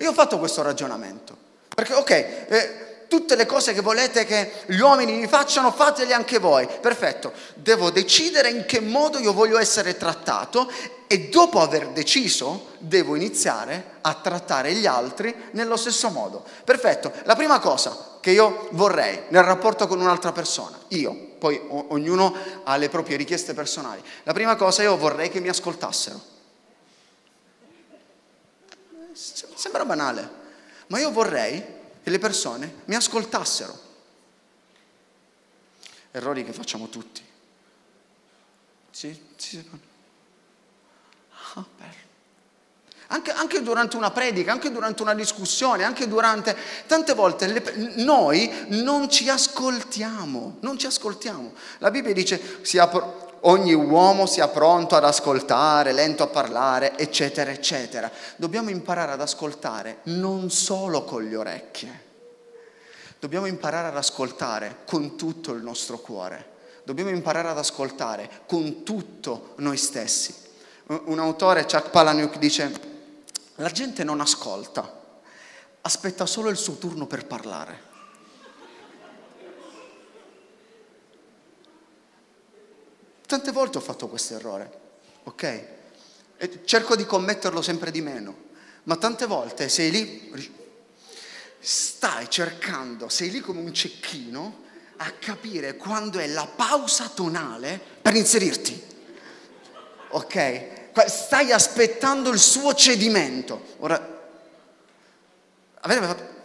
Io ho fatto questo ragionamento, perché ok, eh, tutte le cose che volete che gli uomini vi facciano, fateli anche voi. Perfetto, devo decidere in che modo io voglio essere trattato e dopo aver deciso devo iniziare a trattare gli altri nello stesso modo. Perfetto, la prima cosa che io vorrei nel rapporto con un'altra persona, io, poi o- ognuno ha le proprie richieste personali, la prima cosa io vorrei che mi ascoltassero. Sembra banale, ma io vorrei che le persone mi ascoltassero. Errori che facciamo tutti. Sì, sì. Ah, bello. Anche, anche, durante una predica, anche durante una discussione, anche durante... Tante volte le, noi non ci ascoltiamo, non ci ascoltiamo. La Bibbia dice sia, ogni uomo sia pronto ad ascoltare, lento a parlare, eccetera, eccetera. Dobbiamo imparare ad ascoltare non solo con le orecchie, dobbiamo imparare ad ascoltare con tutto il nostro cuore, dobbiamo imparare ad ascoltare con tutto noi stessi. Un autore, Chuck Palahniuk, dice, la gente non ascolta, aspetta solo il suo turno per parlare. Tante volte ho fatto questo errore, ok? E cerco di commetterlo sempre di meno, ma tante volte sei lì, stai cercando, sei lì come un cecchino a capire quando è la pausa tonale per inserirti, ok? Stai aspettando il suo cedimento. Ora, avete fatto...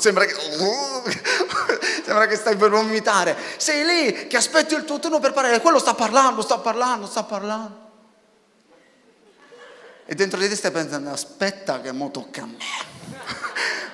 Sembra che, sembra che stai per vomitare. Sei lì che aspetti il tuo turno per parlare. Quello sta parlando, sta parlando, sta parlando. E dentro di te stai pensando, aspetta che mo tocca a me.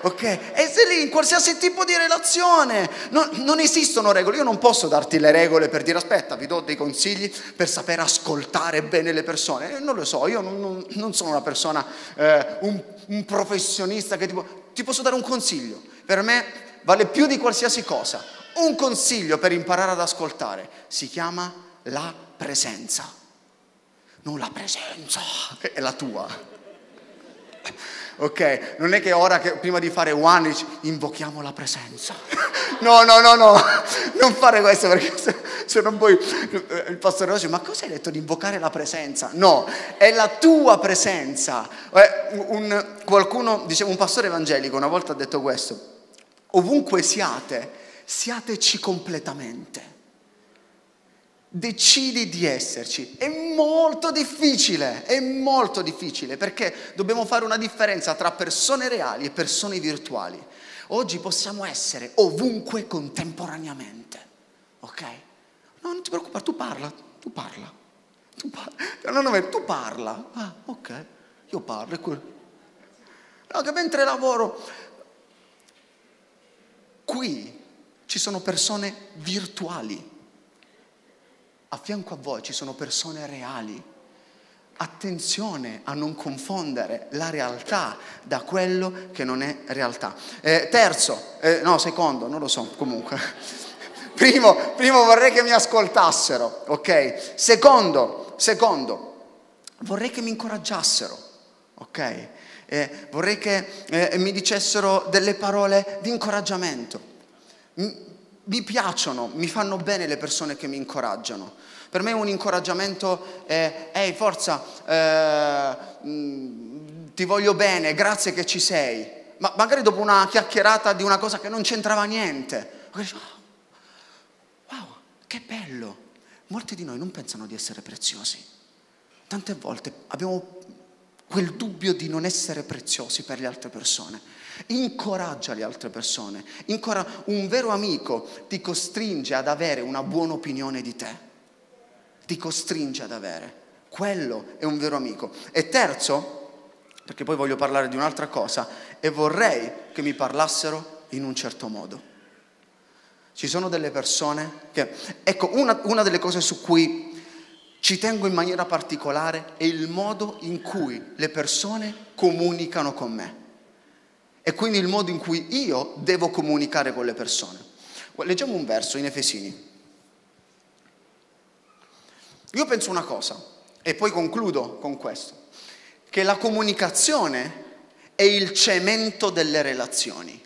Ok? E sei lì in qualsiasi tipo di relazione. Non, non, esistono regole. Io non posso darti le regole per dire aspetta, vi do dei consigli per sapere ascoltare bene le persone. non lo so, io non, non, non sono una persona, eh, un, un, professionista che tipo, ti posso dare un consiglio. Per me vale più di qualsiasi cosa. Un consiglio per imparare ad ascoltare si chiama la presenza. Non la presenza, è la tua ok? Non è che ora che prima di fare one dici, invochiamo la presenza. (laughs) no, no, no, no, non fare questo perché se, se non poi il pastore dice, ma cosa hai detto di invocare la presenza? No, è la tua presenza. Eh, un, qualcuno, diceva un pastore evangelico una volta ha detto questo, ovunque siate, siateci completamente decidi di esserci. È molto difficile, è molto difficile perché dobbiamo fare una differenza tra persone reali e persone virtuali. Oggi possiamo essere ovunque contemporaneamente, ok? No, non ti preoccupare, tu parla, tu parla. Tu parla, no, no, tu parla. Ah, ok, io parlo. No, che mentre lavoro qui ci sono persone virtuali a fianco a voi ci sono persone reali. Attenzione a non confondere la realtà da quello che non è realtà. Eh, terzo, eh, no, secondo, non lo so, comunque. (laughs) Primo, primo vorrei che mi ascoltassero, ok? Secondo, secondo, vorrei che mi incoraggiassero, ok? Eh, vorrei che eh, mi dicessero delle parole di incoraggiamento mi piacciono, mi fanno bene le persone che mi incoraggiano. Per me un incoraggiamento è, ehi forza, eh, ti voglio bene, grazie che ci sei. Ma magari dopo una chiacchierata di una cosa che non c'entrava niente. Magari, oh, wow, che bello. Molti di noi non pensano di essere preziosi. Tante volte abbiamo quel dubbio di non essere preziosi per le altre persone. Incoraggia le altre persone. un vero amico ti costringe ad avere una buona opinione di te. ti costringe ad avere. Quello è un vero amico. E terzo, perché poi voglio parlare di un'altra cosa, e vorrei che mi parlassero in un certo modo. Ci sono delle persone che... Ecco, una, una delle cose su cui ci tengo in maniera particolare è il modo in cui le persone comunicano con me e quindi il modo in cui io devo comunicare con le persone. Leggiamo un verso in Efesini. Io penso una cosa e poi concludo con questo, che la comunicazione è il cemento delle relazioni.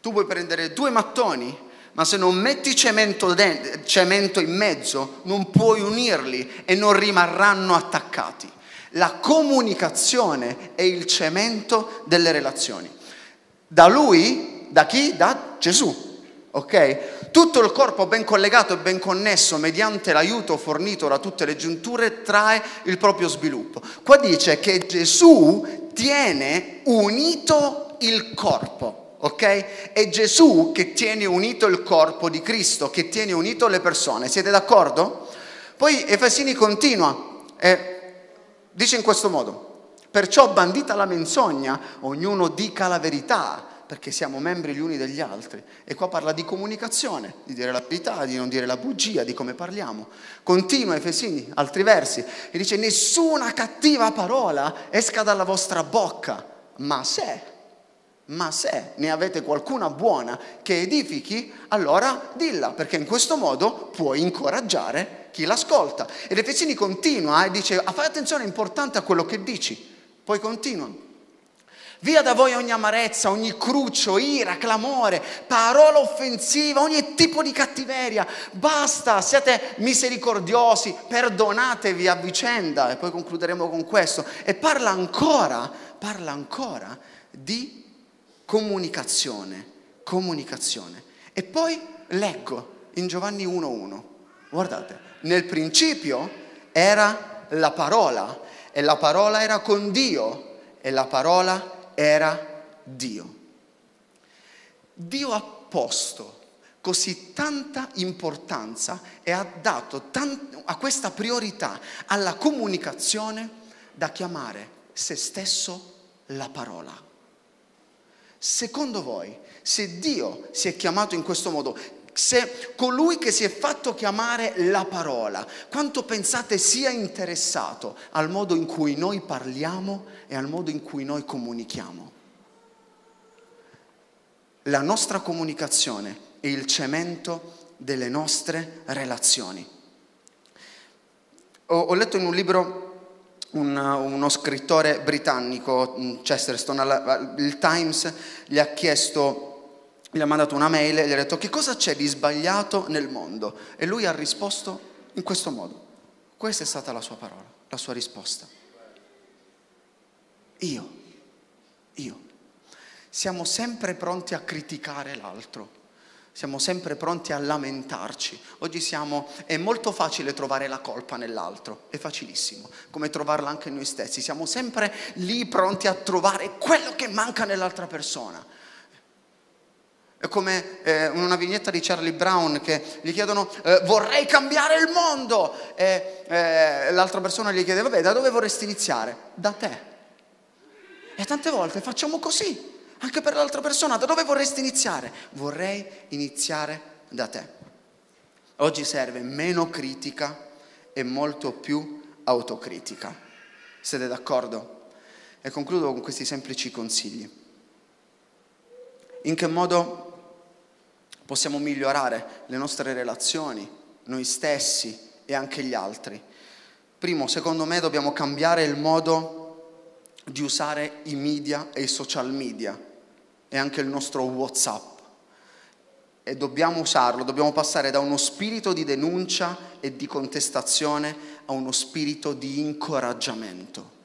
Tu puoi prendere due mattoni ma se non metti cemento, de- cemento in mezzo non puoi unirli e non rimarranno attaccati. La comunicazione è il cemento delle relazioni. Da lui, da chi? Da Gesù. Ok? Tutto il corpo ben collegato e ben connesso mediante l'aiuto fornito da tutte le giunture trae il proprio sviluppo. Qua dice che Gesù tiene unito il corpo ok? È Gesù che tiene unito il corpo di Cristo, che tiene unito le persone. Siete d'accordo? Poi Efesini continua e dice in questo modo, perciò bandita la menzogna, ognuno dica la verità, perché siamo membri gli uni degli altri. E qua parla di comunicazione, di dire la verità, di non dire la bugia, di come parliamo. Continua Efesini, altri versi, e dice nessuna cattiva parola esca dalla vostra bocca, ma se ma se ne avete qualcuna buona che edifichi, allora dilla, perché in questo modo puoi incoraggiare chi l'ascolta. Ed Efesini continua e dice, fai attenzione, è importante a quello che dici. Poi continua. Via da voi ogni amarezza, ogni cruccio, ira, clamore, parola offensiva, ogni tipo di cattiveria. Basta, siate misericordiosi, perdonatevi a vicenda. E poi concluderemo con questo. E parla ancora, parla ancora di comunicazione, comunicazione. E poi leggo in Giovanni 1.1, guardate, nel principio era la parola e la parola era con Dio e la parola era Dio. Dio ha posto così tanta importanza e ha dato tant- a questa priorità alla comunicazione da chiamare se stesso la parola. Secondo voi, se Dio si è chiamato in questo modo, se colui che si è fatto chiamare la parola, quanto pensate sia interessato al modo in cui noi parliamo e al modo in cui noi comunichiamo? La nostra comunicazione è il cemento delle nostre relazioni. Ho, letto in un libro un, uno scrittore britannico, Chesterton, il Times gli ha chiesto, gli ha mandato una mail e gli ha detto che cosa c'è di sbagliato nel mondo? E lui ha risposto in questo modo. Questa è stata la sua parola, la sua risposta. Io, io. Siamo sempre pronti a criticare l'altro siamo sempre pronti a lamentarci. Oggi siamo, è molto facile trovare la colpa nell'altro, è facilissimo, come trovarla anche noi stessi. Siamo sempre lì pronti a trovare quello che manca nell'altra persona. È come eh, una vignetta di Charlie Brown che gli chiedono eh, vorrei cambiare il mondo e eh, l'altra persona gli chiede vabbè da dove vorresti iniziare? Da te. E tante volte facciamo così, anche per l'altra persona, da dove vorresti iniziare? Vorrei iniziare da te. Oggi serve meno critica e molto più autocritica. Siete d'accordo? E concludo con questi semplici consigli. In che modo possiamo migliorare le nostre relazioni, noi stessi e anche gli altri? Primo, secondo me dobbiamo cambiare il modo di usare i media e i social media è anche il nostro Whatsapp. E dobbiamo usarlo, dobbiamo passare da uno spirito di denuncia e di contestazione a uno spirito di incoraggiamento.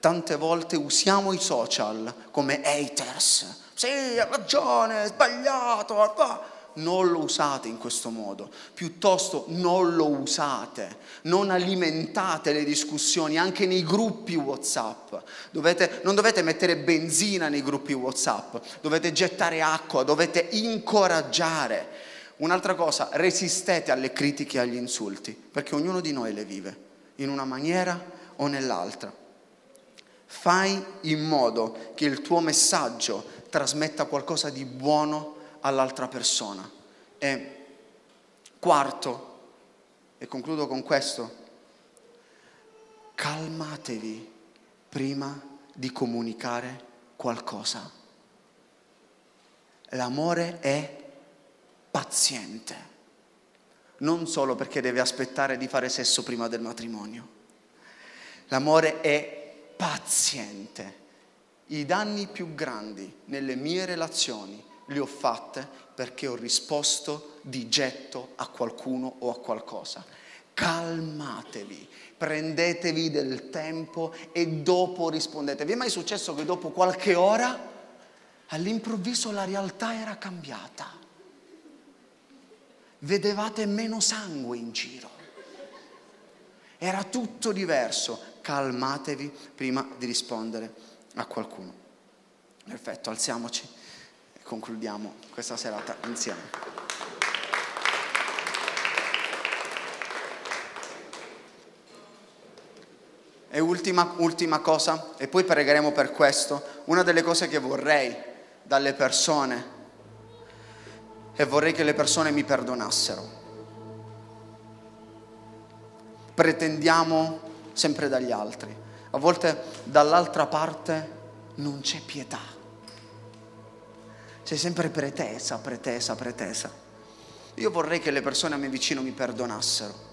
Tante volte usiamo i social come haters. Sì, ha ragione, è sbagliato. Non lo usate in questo modo, piuttosto non lo usate, non alimentate le discussioni anche nei gruppi Whatsapp. Dovete, non dovete mettere benzina nei gruppi Whatsapp, dovete gettare acqua, dovete incoraggiare. Un'altra cosa, resistete alle critiche e agli insulti, perché ognuno di noi le vive, in una maniera o nell'altra. Fai in modo che il tuo messaggio trasmetta qualcosa di buono all'altra persona. E quarto, e concludo con questo, calmatevi prima di comunicare qualcosa. L'amore è paziente, non solo perché deve aspettare di fare sesso prima del matrimonio. L'amore è paziente. I danni più grandi nelle mie relazioni li ho fatte perché ho risposto di getto a qualcuno o a qualcosa. Calmatevi, prendetevi del tempo e dopo rispondete. Vi è mai successo che dopo qualche ora all'improvviso la realtà era cambiata? vedevate meno sangue in giro. Era tutto diverso. Calmatevi prima di rispondere a qualcuno. Perfetto, alziamoci concludiamo questa serata insieme. E ultima, ultima cosa, e poi pregheremo per questo, una delle cose che vorrei dalle persone e vorrei che le persone mi perdonassero. Pretendiamo sempre dagli altri, a volte dall'altra parte non c'è pietà, c'è sempre pretesa, pretesa, pretesa. Io vorrei che le persone a me vicino mi perdonassero.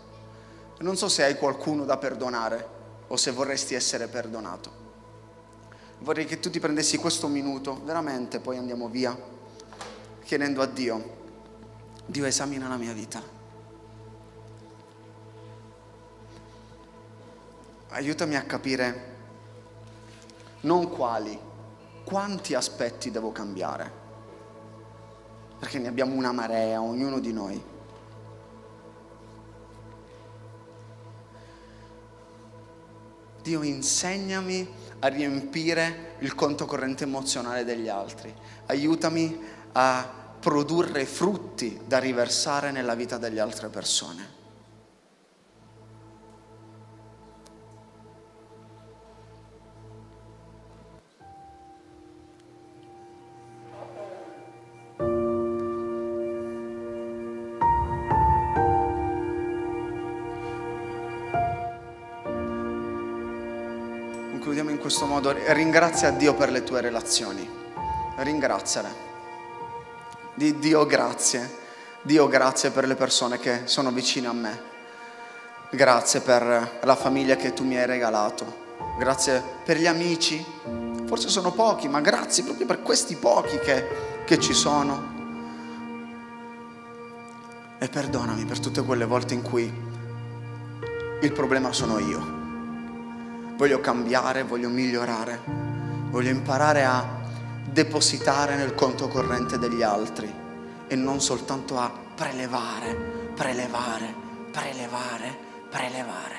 Non so se hai qualcuno da perdonare o se vorresti essere perdonato. Vorrei che tu ti prendessi questo minuto, veramente, poi andiamo via chiedendo a Dio, Dio esamina la mia vita. Aiutami a capire non quali, quanti aspetti devo cambiare, perché ne abbiamo una marea, ognuno di noi. Dio insegnami a riempire il conto corrente emozionale degli altri, aiutami a produrre frutti da riversare nella vita delle altre persone. Questo modo. Ringrazia Dio per le tue relazioni. Ringraziale. Di Dio grazie. Dio grazie per le persone che sono vicine a me. Grazie per la famiglia che tu mi hai regalato. Grazie per gli amici. Forse sono pochi, ma grazie proprio per questi pochi che, che ci sono. E perdonami per tutte quelle volte in cui il problema sono io. Voglio cambiare, voglio migliorare, voglio imparare a depositare nel conto corrente degli altri e non soltanto a prelevare, prelevare, prelevare, prelevare.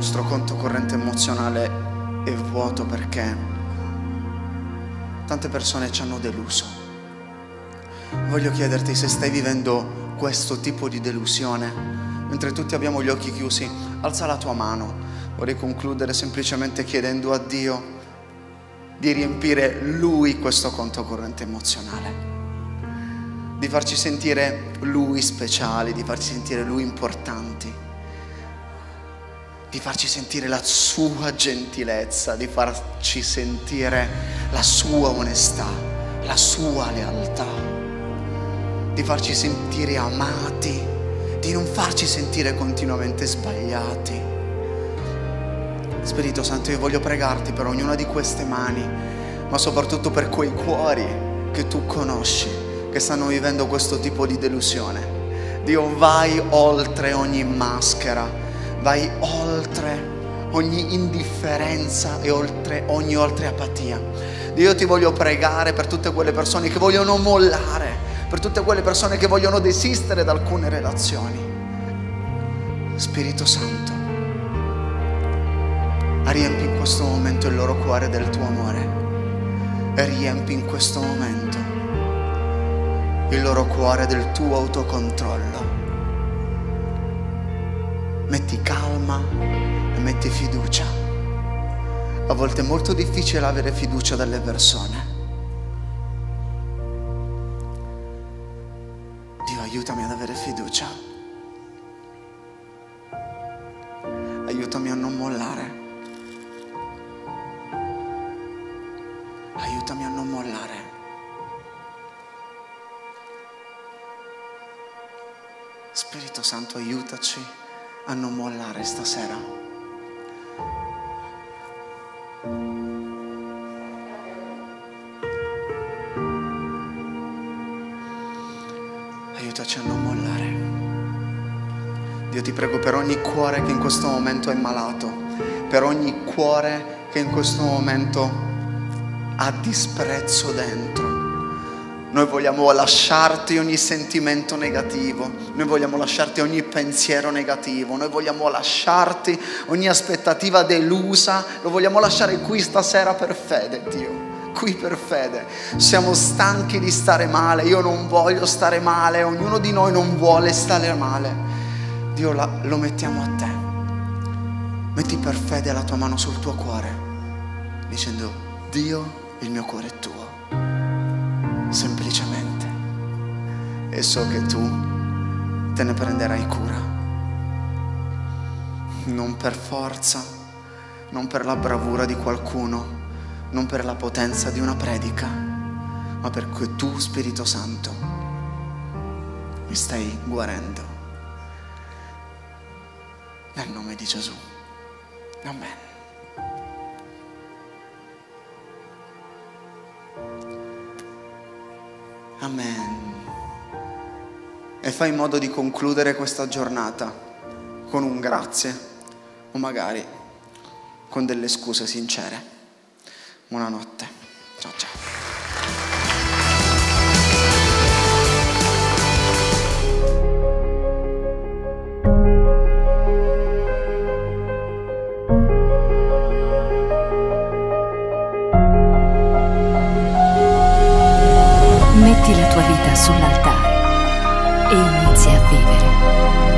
Nostro conto corrente emozionale è vuoto perché tante persone ci hanno deluso. Voglio chiederti se stai vivendo questo tipo di delusione, mentre tutti abbiamo gli occhi chiusi, alza la tua mano. Vorrei concludere semplicemente chiedendo a Dio di riempire Lui questo conto corrente emozionale di farci sentire Lui speciali, di farci sentire Lui importanti, di farci sentire la Sua gentilezza, di farci sentire la Sua onestà, la Sua lealtà, di farci sentire amati, di non farci sentire continuamente sbagliati. Spirito Santo, io voglio pregarti per ognuna di queste mani, ma soprattutto per quei cuori che tu conosci che stanno vivendo questo tipo di delusione. Dio, vai oltre ogni maschera, vai oltre ogni indifferenza e oltre ogni oltre apatia. Dio, ti voglio pregare per tutte quelle persone che vogliono mollare, per tutte quelle persone che vogliono desistere da alcune relazioni. Spirito Santo, riempi in questo momento il loro cuore del tuo amore riempi in questo momento il loro cuore del tuo autocontrollo. Metti calma e metti fiducia. A volte è molto difficile avere fiducia dalle persone. Dio aiutami ad avere fiducia. Aiutami a non mollare. Aiutami a non mollare. Spirito Santo, aiutaci a non mollare stasera. Aiutaci a non mollare. Dio ti prego per ogni cuore che in questo momento è malato, per ogni cuore che in questo momento ha disprezzo dentro. Noi vogliamo lasciarti ogni sentimento negativo, noi vogliamo lasciarti ogni pensiero negativo, noi vogliamo lasciarti ogni aspettativa delusa, lo vogliamo lasciare qui stasera per fede, Dio qui per fede. Siamo stanchi di stare male, io non voglio stare male, ognuno di noi non vuole stare male. Dio la, lo mettiamo a te. Metti per fede la tua mano sul tuo cuore, dicendo Dio, il mio cuore è tuo semplicemente. E so che tu te ne prenderai cura. Non per forza, non per la bravura di qualcuno, non per la potenza di una predica, ma perché tu, Spirito Santo, mi stai guarendo. Nel nome di Gesù. Amen. Amen. E fai in modo di concludere questa giornata con un grazie o magari con delle scuse sincere. Buonanotte. Ciao ciao. Sull'altare e inizia a vivere.